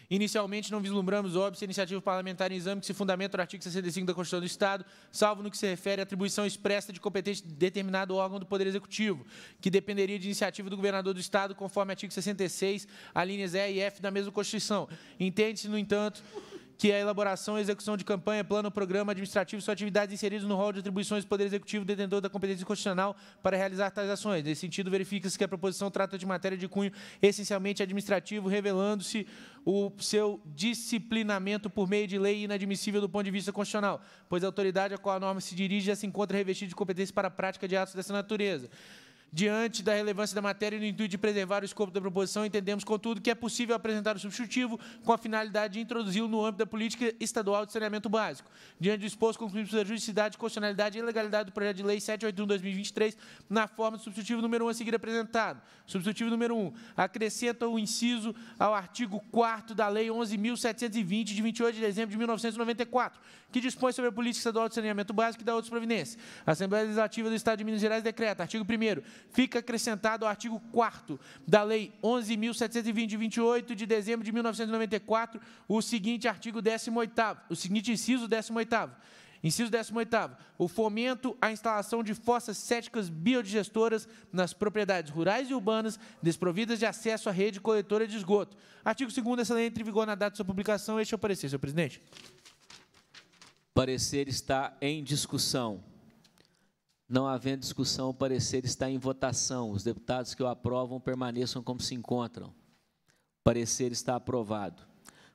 Inicialmente, não vislumbramos óbvio iniciativa parlamentar em exame que se fundamenta no artigo 65 da Constituição do Estado, salvo no que se refere à atribuição expressa de competência de determinado órgão do Poder Executivo, que dependeria de iniciativa do governador do Estado, conforme artigo 66, alíneas E e F da mesma Constituição. Entende-se, no entanto, que a elaboração e execução de campanha, plano, programa administrativo são atividades inseridas no rol de atribuições do Poder Executivo detentor da competência constitucional para realizar tais ações. Nesse sentido, verifica-se que a proposição trata de matéria de cunho essencialmente administrativo, revelando-se o seu disciplinamento por meio de lei inadmissível do ponto de vista constitucional, pois a autoridade a qual a norma se dirige já se encontra revestida de competência para a prática de atos dessa natureza. Diante da relevância da matéria e no intuito de preservar o escopo da proposição, entendemos, contudo, que é possível apresentar o substitutivo com a finalidade de introduzi-lo no âmbito da política estadual de saneamento básico. Diante do exposto, concluímos a justicidade, constitucionalidade e legalidade do projeto de lei 781-2023, na forma do substitutivo número 1 a seguir apresentado. Substitutivo número 1. Acrescenta o inciso ao artigo 4 da Lei 11.720, de 28 de dezembro de 1994, que dispõe sobre a política estadual de saneamento básico e da outras providências. A Assembleia Legislativa do Estado de Minas Gerais decreta, artigo 1 fica acrescentado ao artigo 4 da Lei 11.720, de 28 de dezembro de 1994, o seguinte artigo 18º, o seguinte inciso 18º. Inciso 18º, o fomento à instalação de fossas céticas biodigestoras nas propriedades rurais e urbanas desprovidas de acesso à rede coletora de esgoto. Artigo 2 essa lei entra em vigor na data de sua publicação. Este é o parecer, senhor presidente. Parecer está em discussão. Não havendo discussão, o parecer está em votação. Os deputados que o aprovam permaneçam como se encontram. O parecer está aprovado.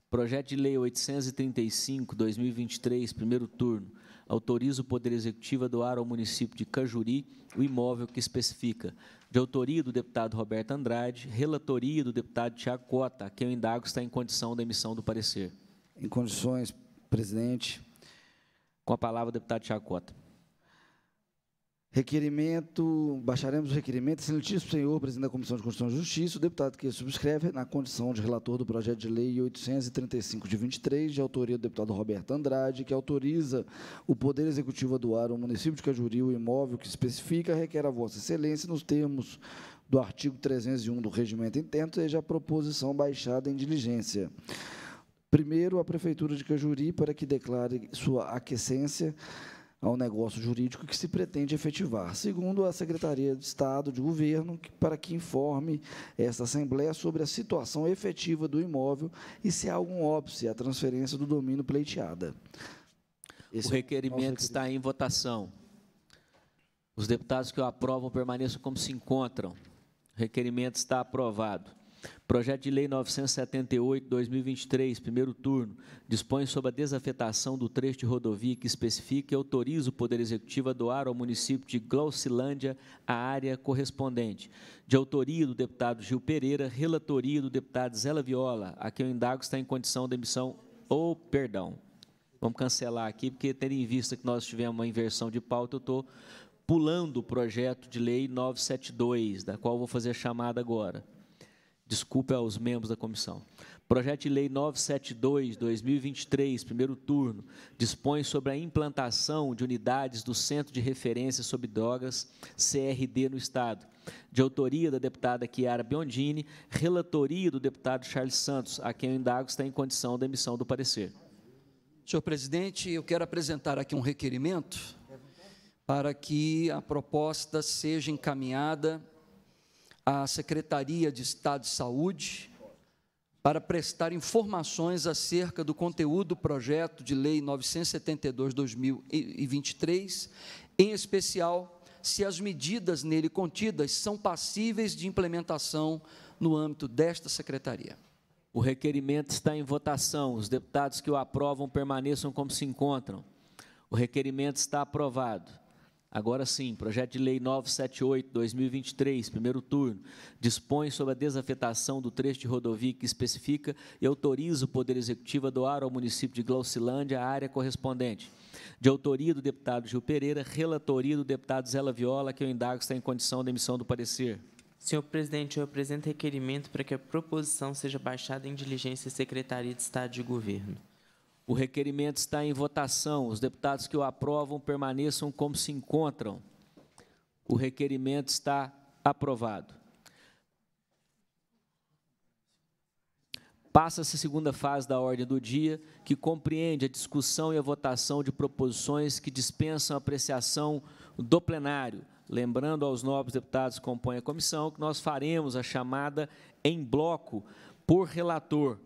Projeto de Lei 835, 2023, primeiro turno, autoriza o Poder Executivo a doar ao município de Cajuri o imóvel que especifica. De autoria do deputado Roberto Andrade, relatoria do deputado Tiago Cota, a quem o indago está em condição da emissão do parecer. Em condições, presidente. Com a palavra, o deputado Tiago Cota. Requerimento, baixaremos o requerimento, excelentíssimo senhor, presidente da Comissão de Constituição e Justiça, o deputado que subscreve, na condição de relator do projeto de lei 835 de 23, de autoria do deputado Roberto Andrade, que autoriza o Poder Executivo a doar ao município de Cajuri o imóvel que especifica, requer a vossa excelência, nos termos do artigo 301 do regimento interno, seja a proposição baixada em diligência. Primeiro, a Prefeitura de Cajuri, para que declare sua aquecência ao negócio jurídico que se pretende efetivar. Segundo a Secretaria de Estado de Governo, para que informe esta Assembleia sobre a situação efetiva do imóvel e se há algum óbice à transferência do domínio pleiteada. Esse o requerimento é está em votação. Os deputados que o aprovam permaneçam como se encontram. O requerimento está aprovado. Projeto de Lei 978-2023, primeiro turno, dispõe sobre a desafetação do trecho de rodovia que especifica e autoriza o Poder Executivo a doar ao município de Glaucilândia a área correspondente. De autoria do deputado Gil Pereira, relatoria do deputado Zé Viola, a quem o indago está em condição de emissão ou oh, perdão. Vamos cancelar aqui, porque tendo em vista que nós tivemos uma inversão de pauta, eu estou pulando o projeto de lei 972, da qual vou fazer a chamada agora. Desculpe aos membros da comissão. Projeto de Lei 972-2023, primeiro turno, dispõe sobre a implantação de unidades do Centro de Referência sobre Drogas, CRD, no Estado. De autoria da deputada Chiara Biondini, relatoria do deputado Charles Santos, a quem o indago está em condição da emissão do parecer. Senhor presidente, eu quero apresentar aqui um requerimento para que a proposta seja encaminhada à Secretaria de Estado de Saúde para prestar informações acerca do conteúdo do projeto de lei 972/2023, em especial se as medidas nele contidas são passíveis de implementação no âmbito desta secretaria. O requerimento está em votação. Os deputados que o aprovam permaneçam como se encontram. O requerimento está aprovado. Agora sim, projeto de lei 978/2023, primeiro turno, dispõe sobre a desafetação do trecho de rodovia que especifica e autoriza o Poder Executivo a doar ao município de Glaucilândia a área correspondente. De autoria do deputado Gil Pereira, relatoria do deputado Zela Viola, que eu indago está em condição da emissão do parecer. Senhor presidente, eu apresento requerimento para que a proposição seja baixada em diligência à Secretaria de Estado de Governo. O requerimento está em votação. Os deputados que o aprovam permaneçam como se encontram. O requerimento está aprovado. Passa-se a segunda fase da ordem do dia, que compreende a discussão e a votação de proposições que dispensam apreciação do plenário. Lembrando aos nobres deputados que compõem a comissão que nós faremos a chamada em bloco por relator.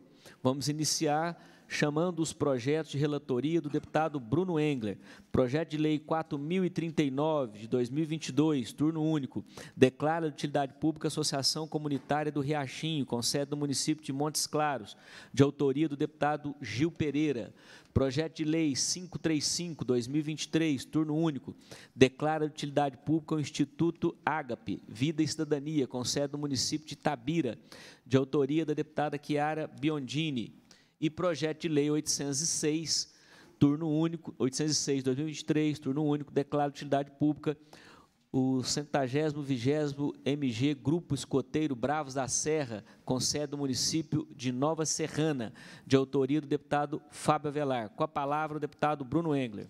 Vamos iniciar chamando os projetos de relatoria do deputado Bruno Engler. Projeto de Lei 4039 de 2022, turno único, declara de utilidade pública a Associação Comunitária do Riachinho, com sede no município de Montes Claros, de autoria do deputado Gil Pereira. Projeto de Lei 535, 2023, turno único, declara de utilidade pública o Instituto Ágape, Vida e Cidadania, com sede no município de Tabira, de autoria da deputada Chiara Biondini e projeto de lei 806, turno único, 806 2023, turno único, declara de utilidade pública o 120 MG Grupo Escoteiro Bravos da Serra, com sede no município de Nova Serrana, de autoria do deputado Fábio Avelar. Com a palavra, o deputado Bruno Engler.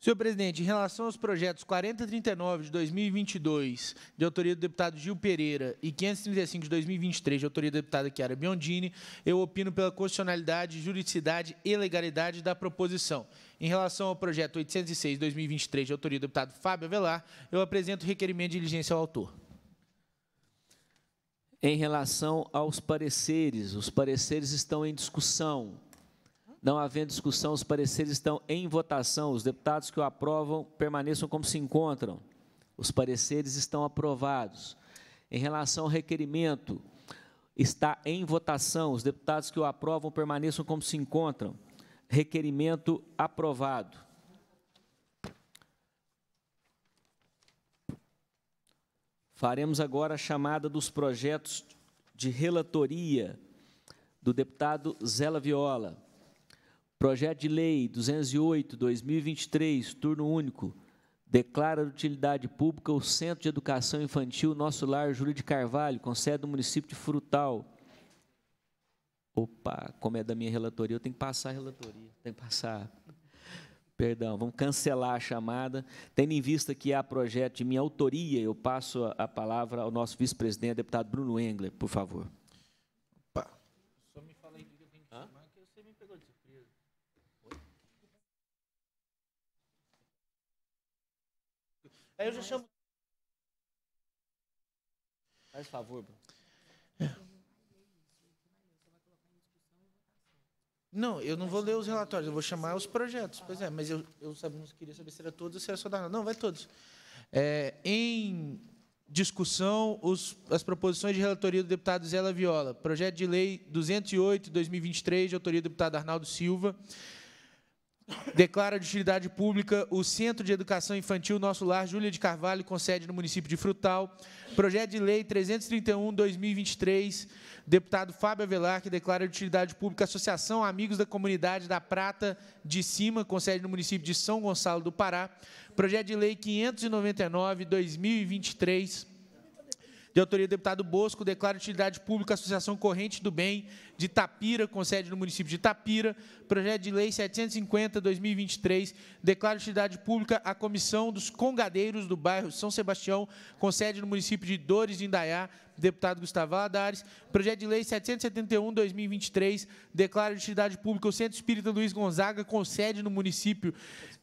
Senhor presidente, em relação aos projetos 4039 de 2022, de autoria do deputado Gil Pereira, e 535 de 2023, de autoria da deputada Chiara Biondini, eu opino pela constitucionalidade, juridicidade e legalidade da proposição. Em relação ao projeto 806 de 2023, de autoria do deputado Fábio Avelar, eu apresento requerimento de diligência ao autor. Em relação aos pareceres, os pareceres estão em discussão. Não havendo discussão, os pareceres estão em votação. Os deputados que o aprovam permaneçam como se encontram. Os pareceres estão aprovados. Em relação ao requerimento, está em votação. Os deputados que o aprovam permaneçam como se encontram. Requerimento aprovado. Faremos agora a chamada dos projetos de relatoria do deputado Zela Viola. Projeto de Lei 208, 2023, turno único, declara de utilidade pública o Centro de Educação Infantil Nosso Lar Júlio de Carvalho, com sede no município de Frutal. Opa, como é da minha relatoria, eu tenho que passar a relatoria, tenho que passar. Perdão, vamos cancelar a chamada. Tendo em vista que há projeto de minha autoria, eu passo a palavra ao nosso vice-presidente, deputado Bruno Engler, por favor. Aí eu já chamo. Faz favor, Bruno. Não, eu não vou ler os relatórios, eu vou chamar os projetos. Pois é, mas eu, eu sabia, queria saber se era todos ou se era só da. Não, vai todos. É, em discussão, os, as proposições de relatoria do deputado Zé Viola. Projeto de lei 208, 2023, de autoria do deputado Arnaldo Silva. Declara de utilidade pública o Centro de Educação Infantil Nosso Lar Júlia de Carvalho, com sede no município de Frutal. Projeto de Lei 331-2023, deputado Fábio Avelar, que declara de utilidade pública a Associação Amigos da Comunidade da Prata de Cima, com sede no município de São Gonçalo do Pará. Projeto de Lei 599-2023, de autoria do deputado Bosco, declara de utilidade pública a Associação Corrente do Bem de Tapira, com sede no município de Tapira. Projeto de Lei 750-2023, declara de utilidade pública a Comissão dos Congadeiros do bairro São Sebastião, com sede no município de Dores de Indaiá, deputado Gustavo Valadares. Projeto de Lei 771-2023, declara de utilidade pública o Centro Espírita Luiz Gonzaga, com sede no município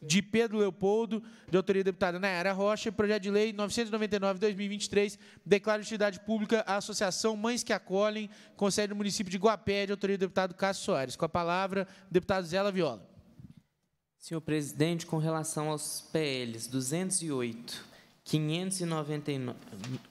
de Pedro Leopoldo, de autoria da deputada Nayara Rocha. Projeto de Lei 999-2023, declara de utilidade pública a Associação Mães que Acolhem, com sede no município de Guapé, de autoria do deputado Cássio Soares. Com a palavra, deputado Zé Viola. Senhor presidente, com relação aos PLs 208 599,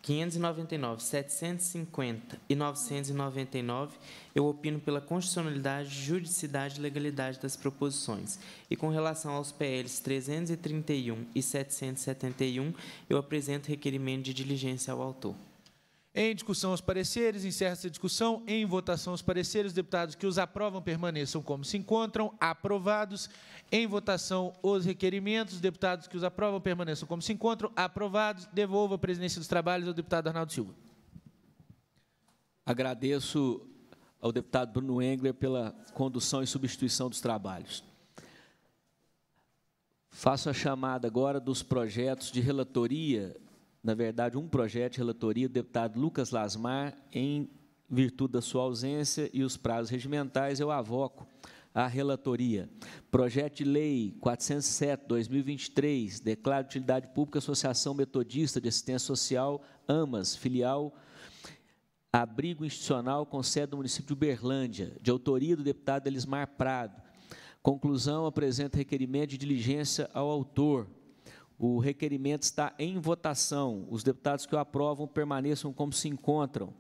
599, 750 e 999, eu opino pela constitucionalidade, juridicidade e legalidade das proposições. E com relação aos PLs 331 e 771, eu apresento requerimento de diligência ao autor. Em discussão os pareceres, encerra-se a discussão. Em votação os pareceres, os deputados que os aprovam permaneçam como se encontram. Aprovados. Em votação os requerimentos, os deputados que os aprovam permaneçam como se encontram. Aprovados. Devolvo a presidência dos trabalhos ao deputado Arnaldo Silva. Agradeço ao deputado Bruno Engler pela condução e substituição dos trabalhos. Faço a chamada agora dos projetos de relatoria na verdade, um projeto de relatoria do deputado Lucas Lasmar, em virtude da sua ausência e os prazos regimentais, eu avoco a relatoria. Projeto de Lei 407-2023, declara de utilidade pública Associação Metodista de Assistência Social, AMAS, filial Abrigo Institucional com sede do município de Uberlândia, de autoria do deputado Elismar Prado. Conclusão, apresenta requerimento de diligência ao autor, o requerimento está em votação. Os deputados que o aprovam permaneçam como se encontram.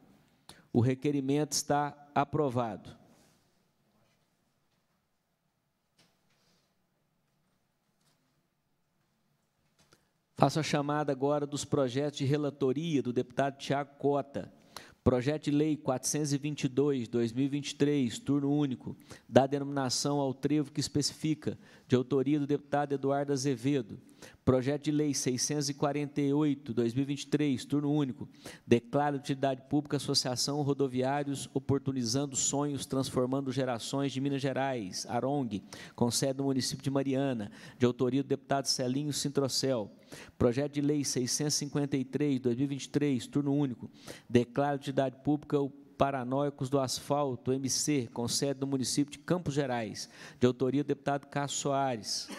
O requerimento está aprovado. Faço a chamada agora dos projetos de relatoria do deputado Tiago Cota. Projeto de Lei 422, 2023, turno único, dá denominação ao trevo que especifica, de autoria do deputado Eduardo Azevedo. Projeto de Lei 648, 2023, turno único, declara utilidade pública Associação Rodoviários Oportunizando Sonhos, Transformando Gerações de Minas Gerais, ARONG, com sede no município de Mariana, de autoria do deputado Celinho Sintrocel. Projeto de Lei 653, 2023, turno único, declara utilidade pública o Paranóicos do Asfalto, MC, com sede no município de Campos Gerais, de autoria do deputado Cássio Soares.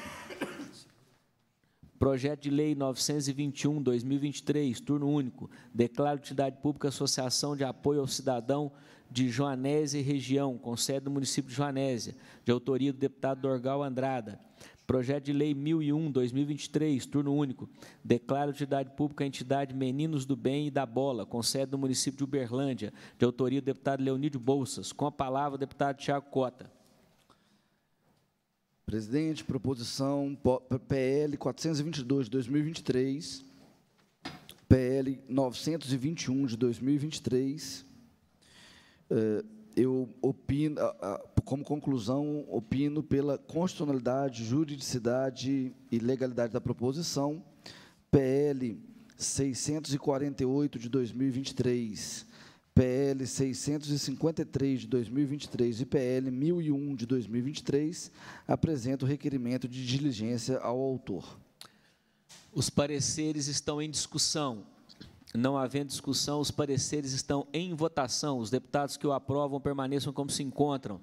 Projeto de Lei 921, 2023, turno único, declara utilidade pública Associação de Apoio ao Cidadão de Joanésia e Região, com sede no município de Joanésia, de autoria do deputado Dorgal Andrada. Projeto de Lei 1001, 2023, turno único, declara utilidade pública a entidade Meninos do Bem e da Bola, com sede no município de Uberlândia, de autoria do deputado Leonídio Bolsas. Com a palavra, o deputado Tiago Cota. Presidente, proposição PL 422 de 2023, PL 921 de 2023. Eu opino, como conclusão, opino pela constitucionalidade, juridicidade e legalidade da proposição. PL 648 de 2023, PL 653 de 2023 e PL 1001 de 2023, apresento requerimento de diligência ao autor. Os pareceres estão em discussão. Não havendo discussão, os pareceres estão em votação. Os deputados que o aprovam permaneçam como se encontram.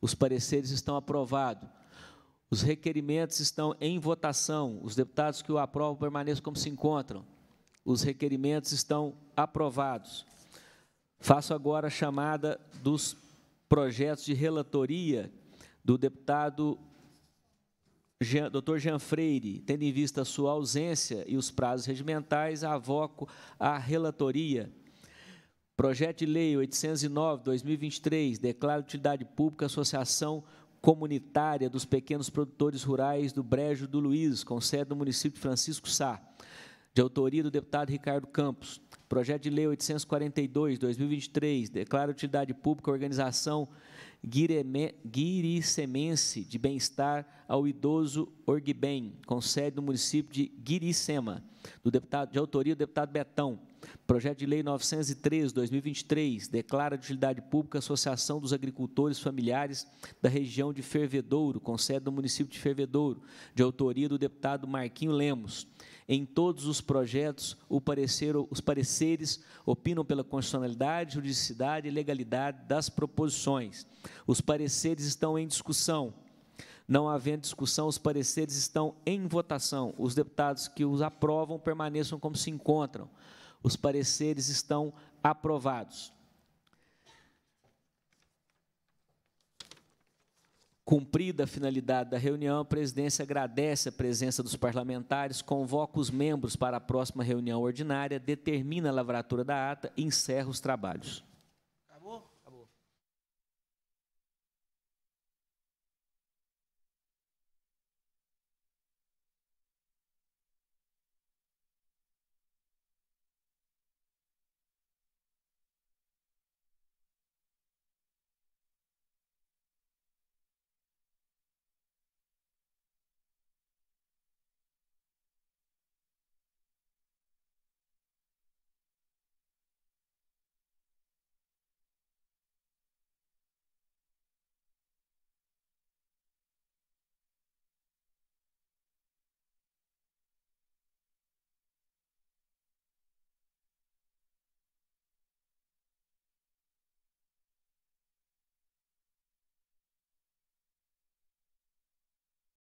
Os pareceres estão aprovados. Os requerimentos estão em votação. Os deputados que o aprovam permaneçam como se encontram. Os requerimentos estão aprovados. Faço agora a chamada dos projetos de relatoria do deputado Jean. Jean Freire, tendo em vista a sua ausência e os prazos regimentais, avoco a relatoria. Projeto de Lei 809-2023, declara utilidade pública Associação Comunitária dos Pequenos Produtores Rurais do Brejo do Luiz, com sede no município de Francisco Sá, de autoria do deputado Ricardo Campos. Projeto de Lei 842, 2023, declara utilidade pública a organização Guiricemense de Bem-Estar ao Idoso Orgbem, com sede no município de Guiricema, do deputado, de autoria do deputado Betão. Projeto de Lei 903, 2023, declara de utilidade pública a Associação dos Agricultores Familiares da região de Fervedouro, com sede no município de Fervedouro, de autoria do deputado Marquinho Lemos. Em todos os projetos, parecer, os pareceres opinam pela constitucionalidade, juridicidade e legalidade das proposições. Os pareceres estão em discussão. Não havendo discussão, os pareceres estão em votação. Os deputados que os aprovam permaneçam como se encontram. Os pareceres estão aprovados. Cumprida a finalidade da reunião, a presidência agradece a presença dos parlamentares, convoca os membros para a próxima reunião ordinária, determina a lavratura da ata e encerra os trabalhos.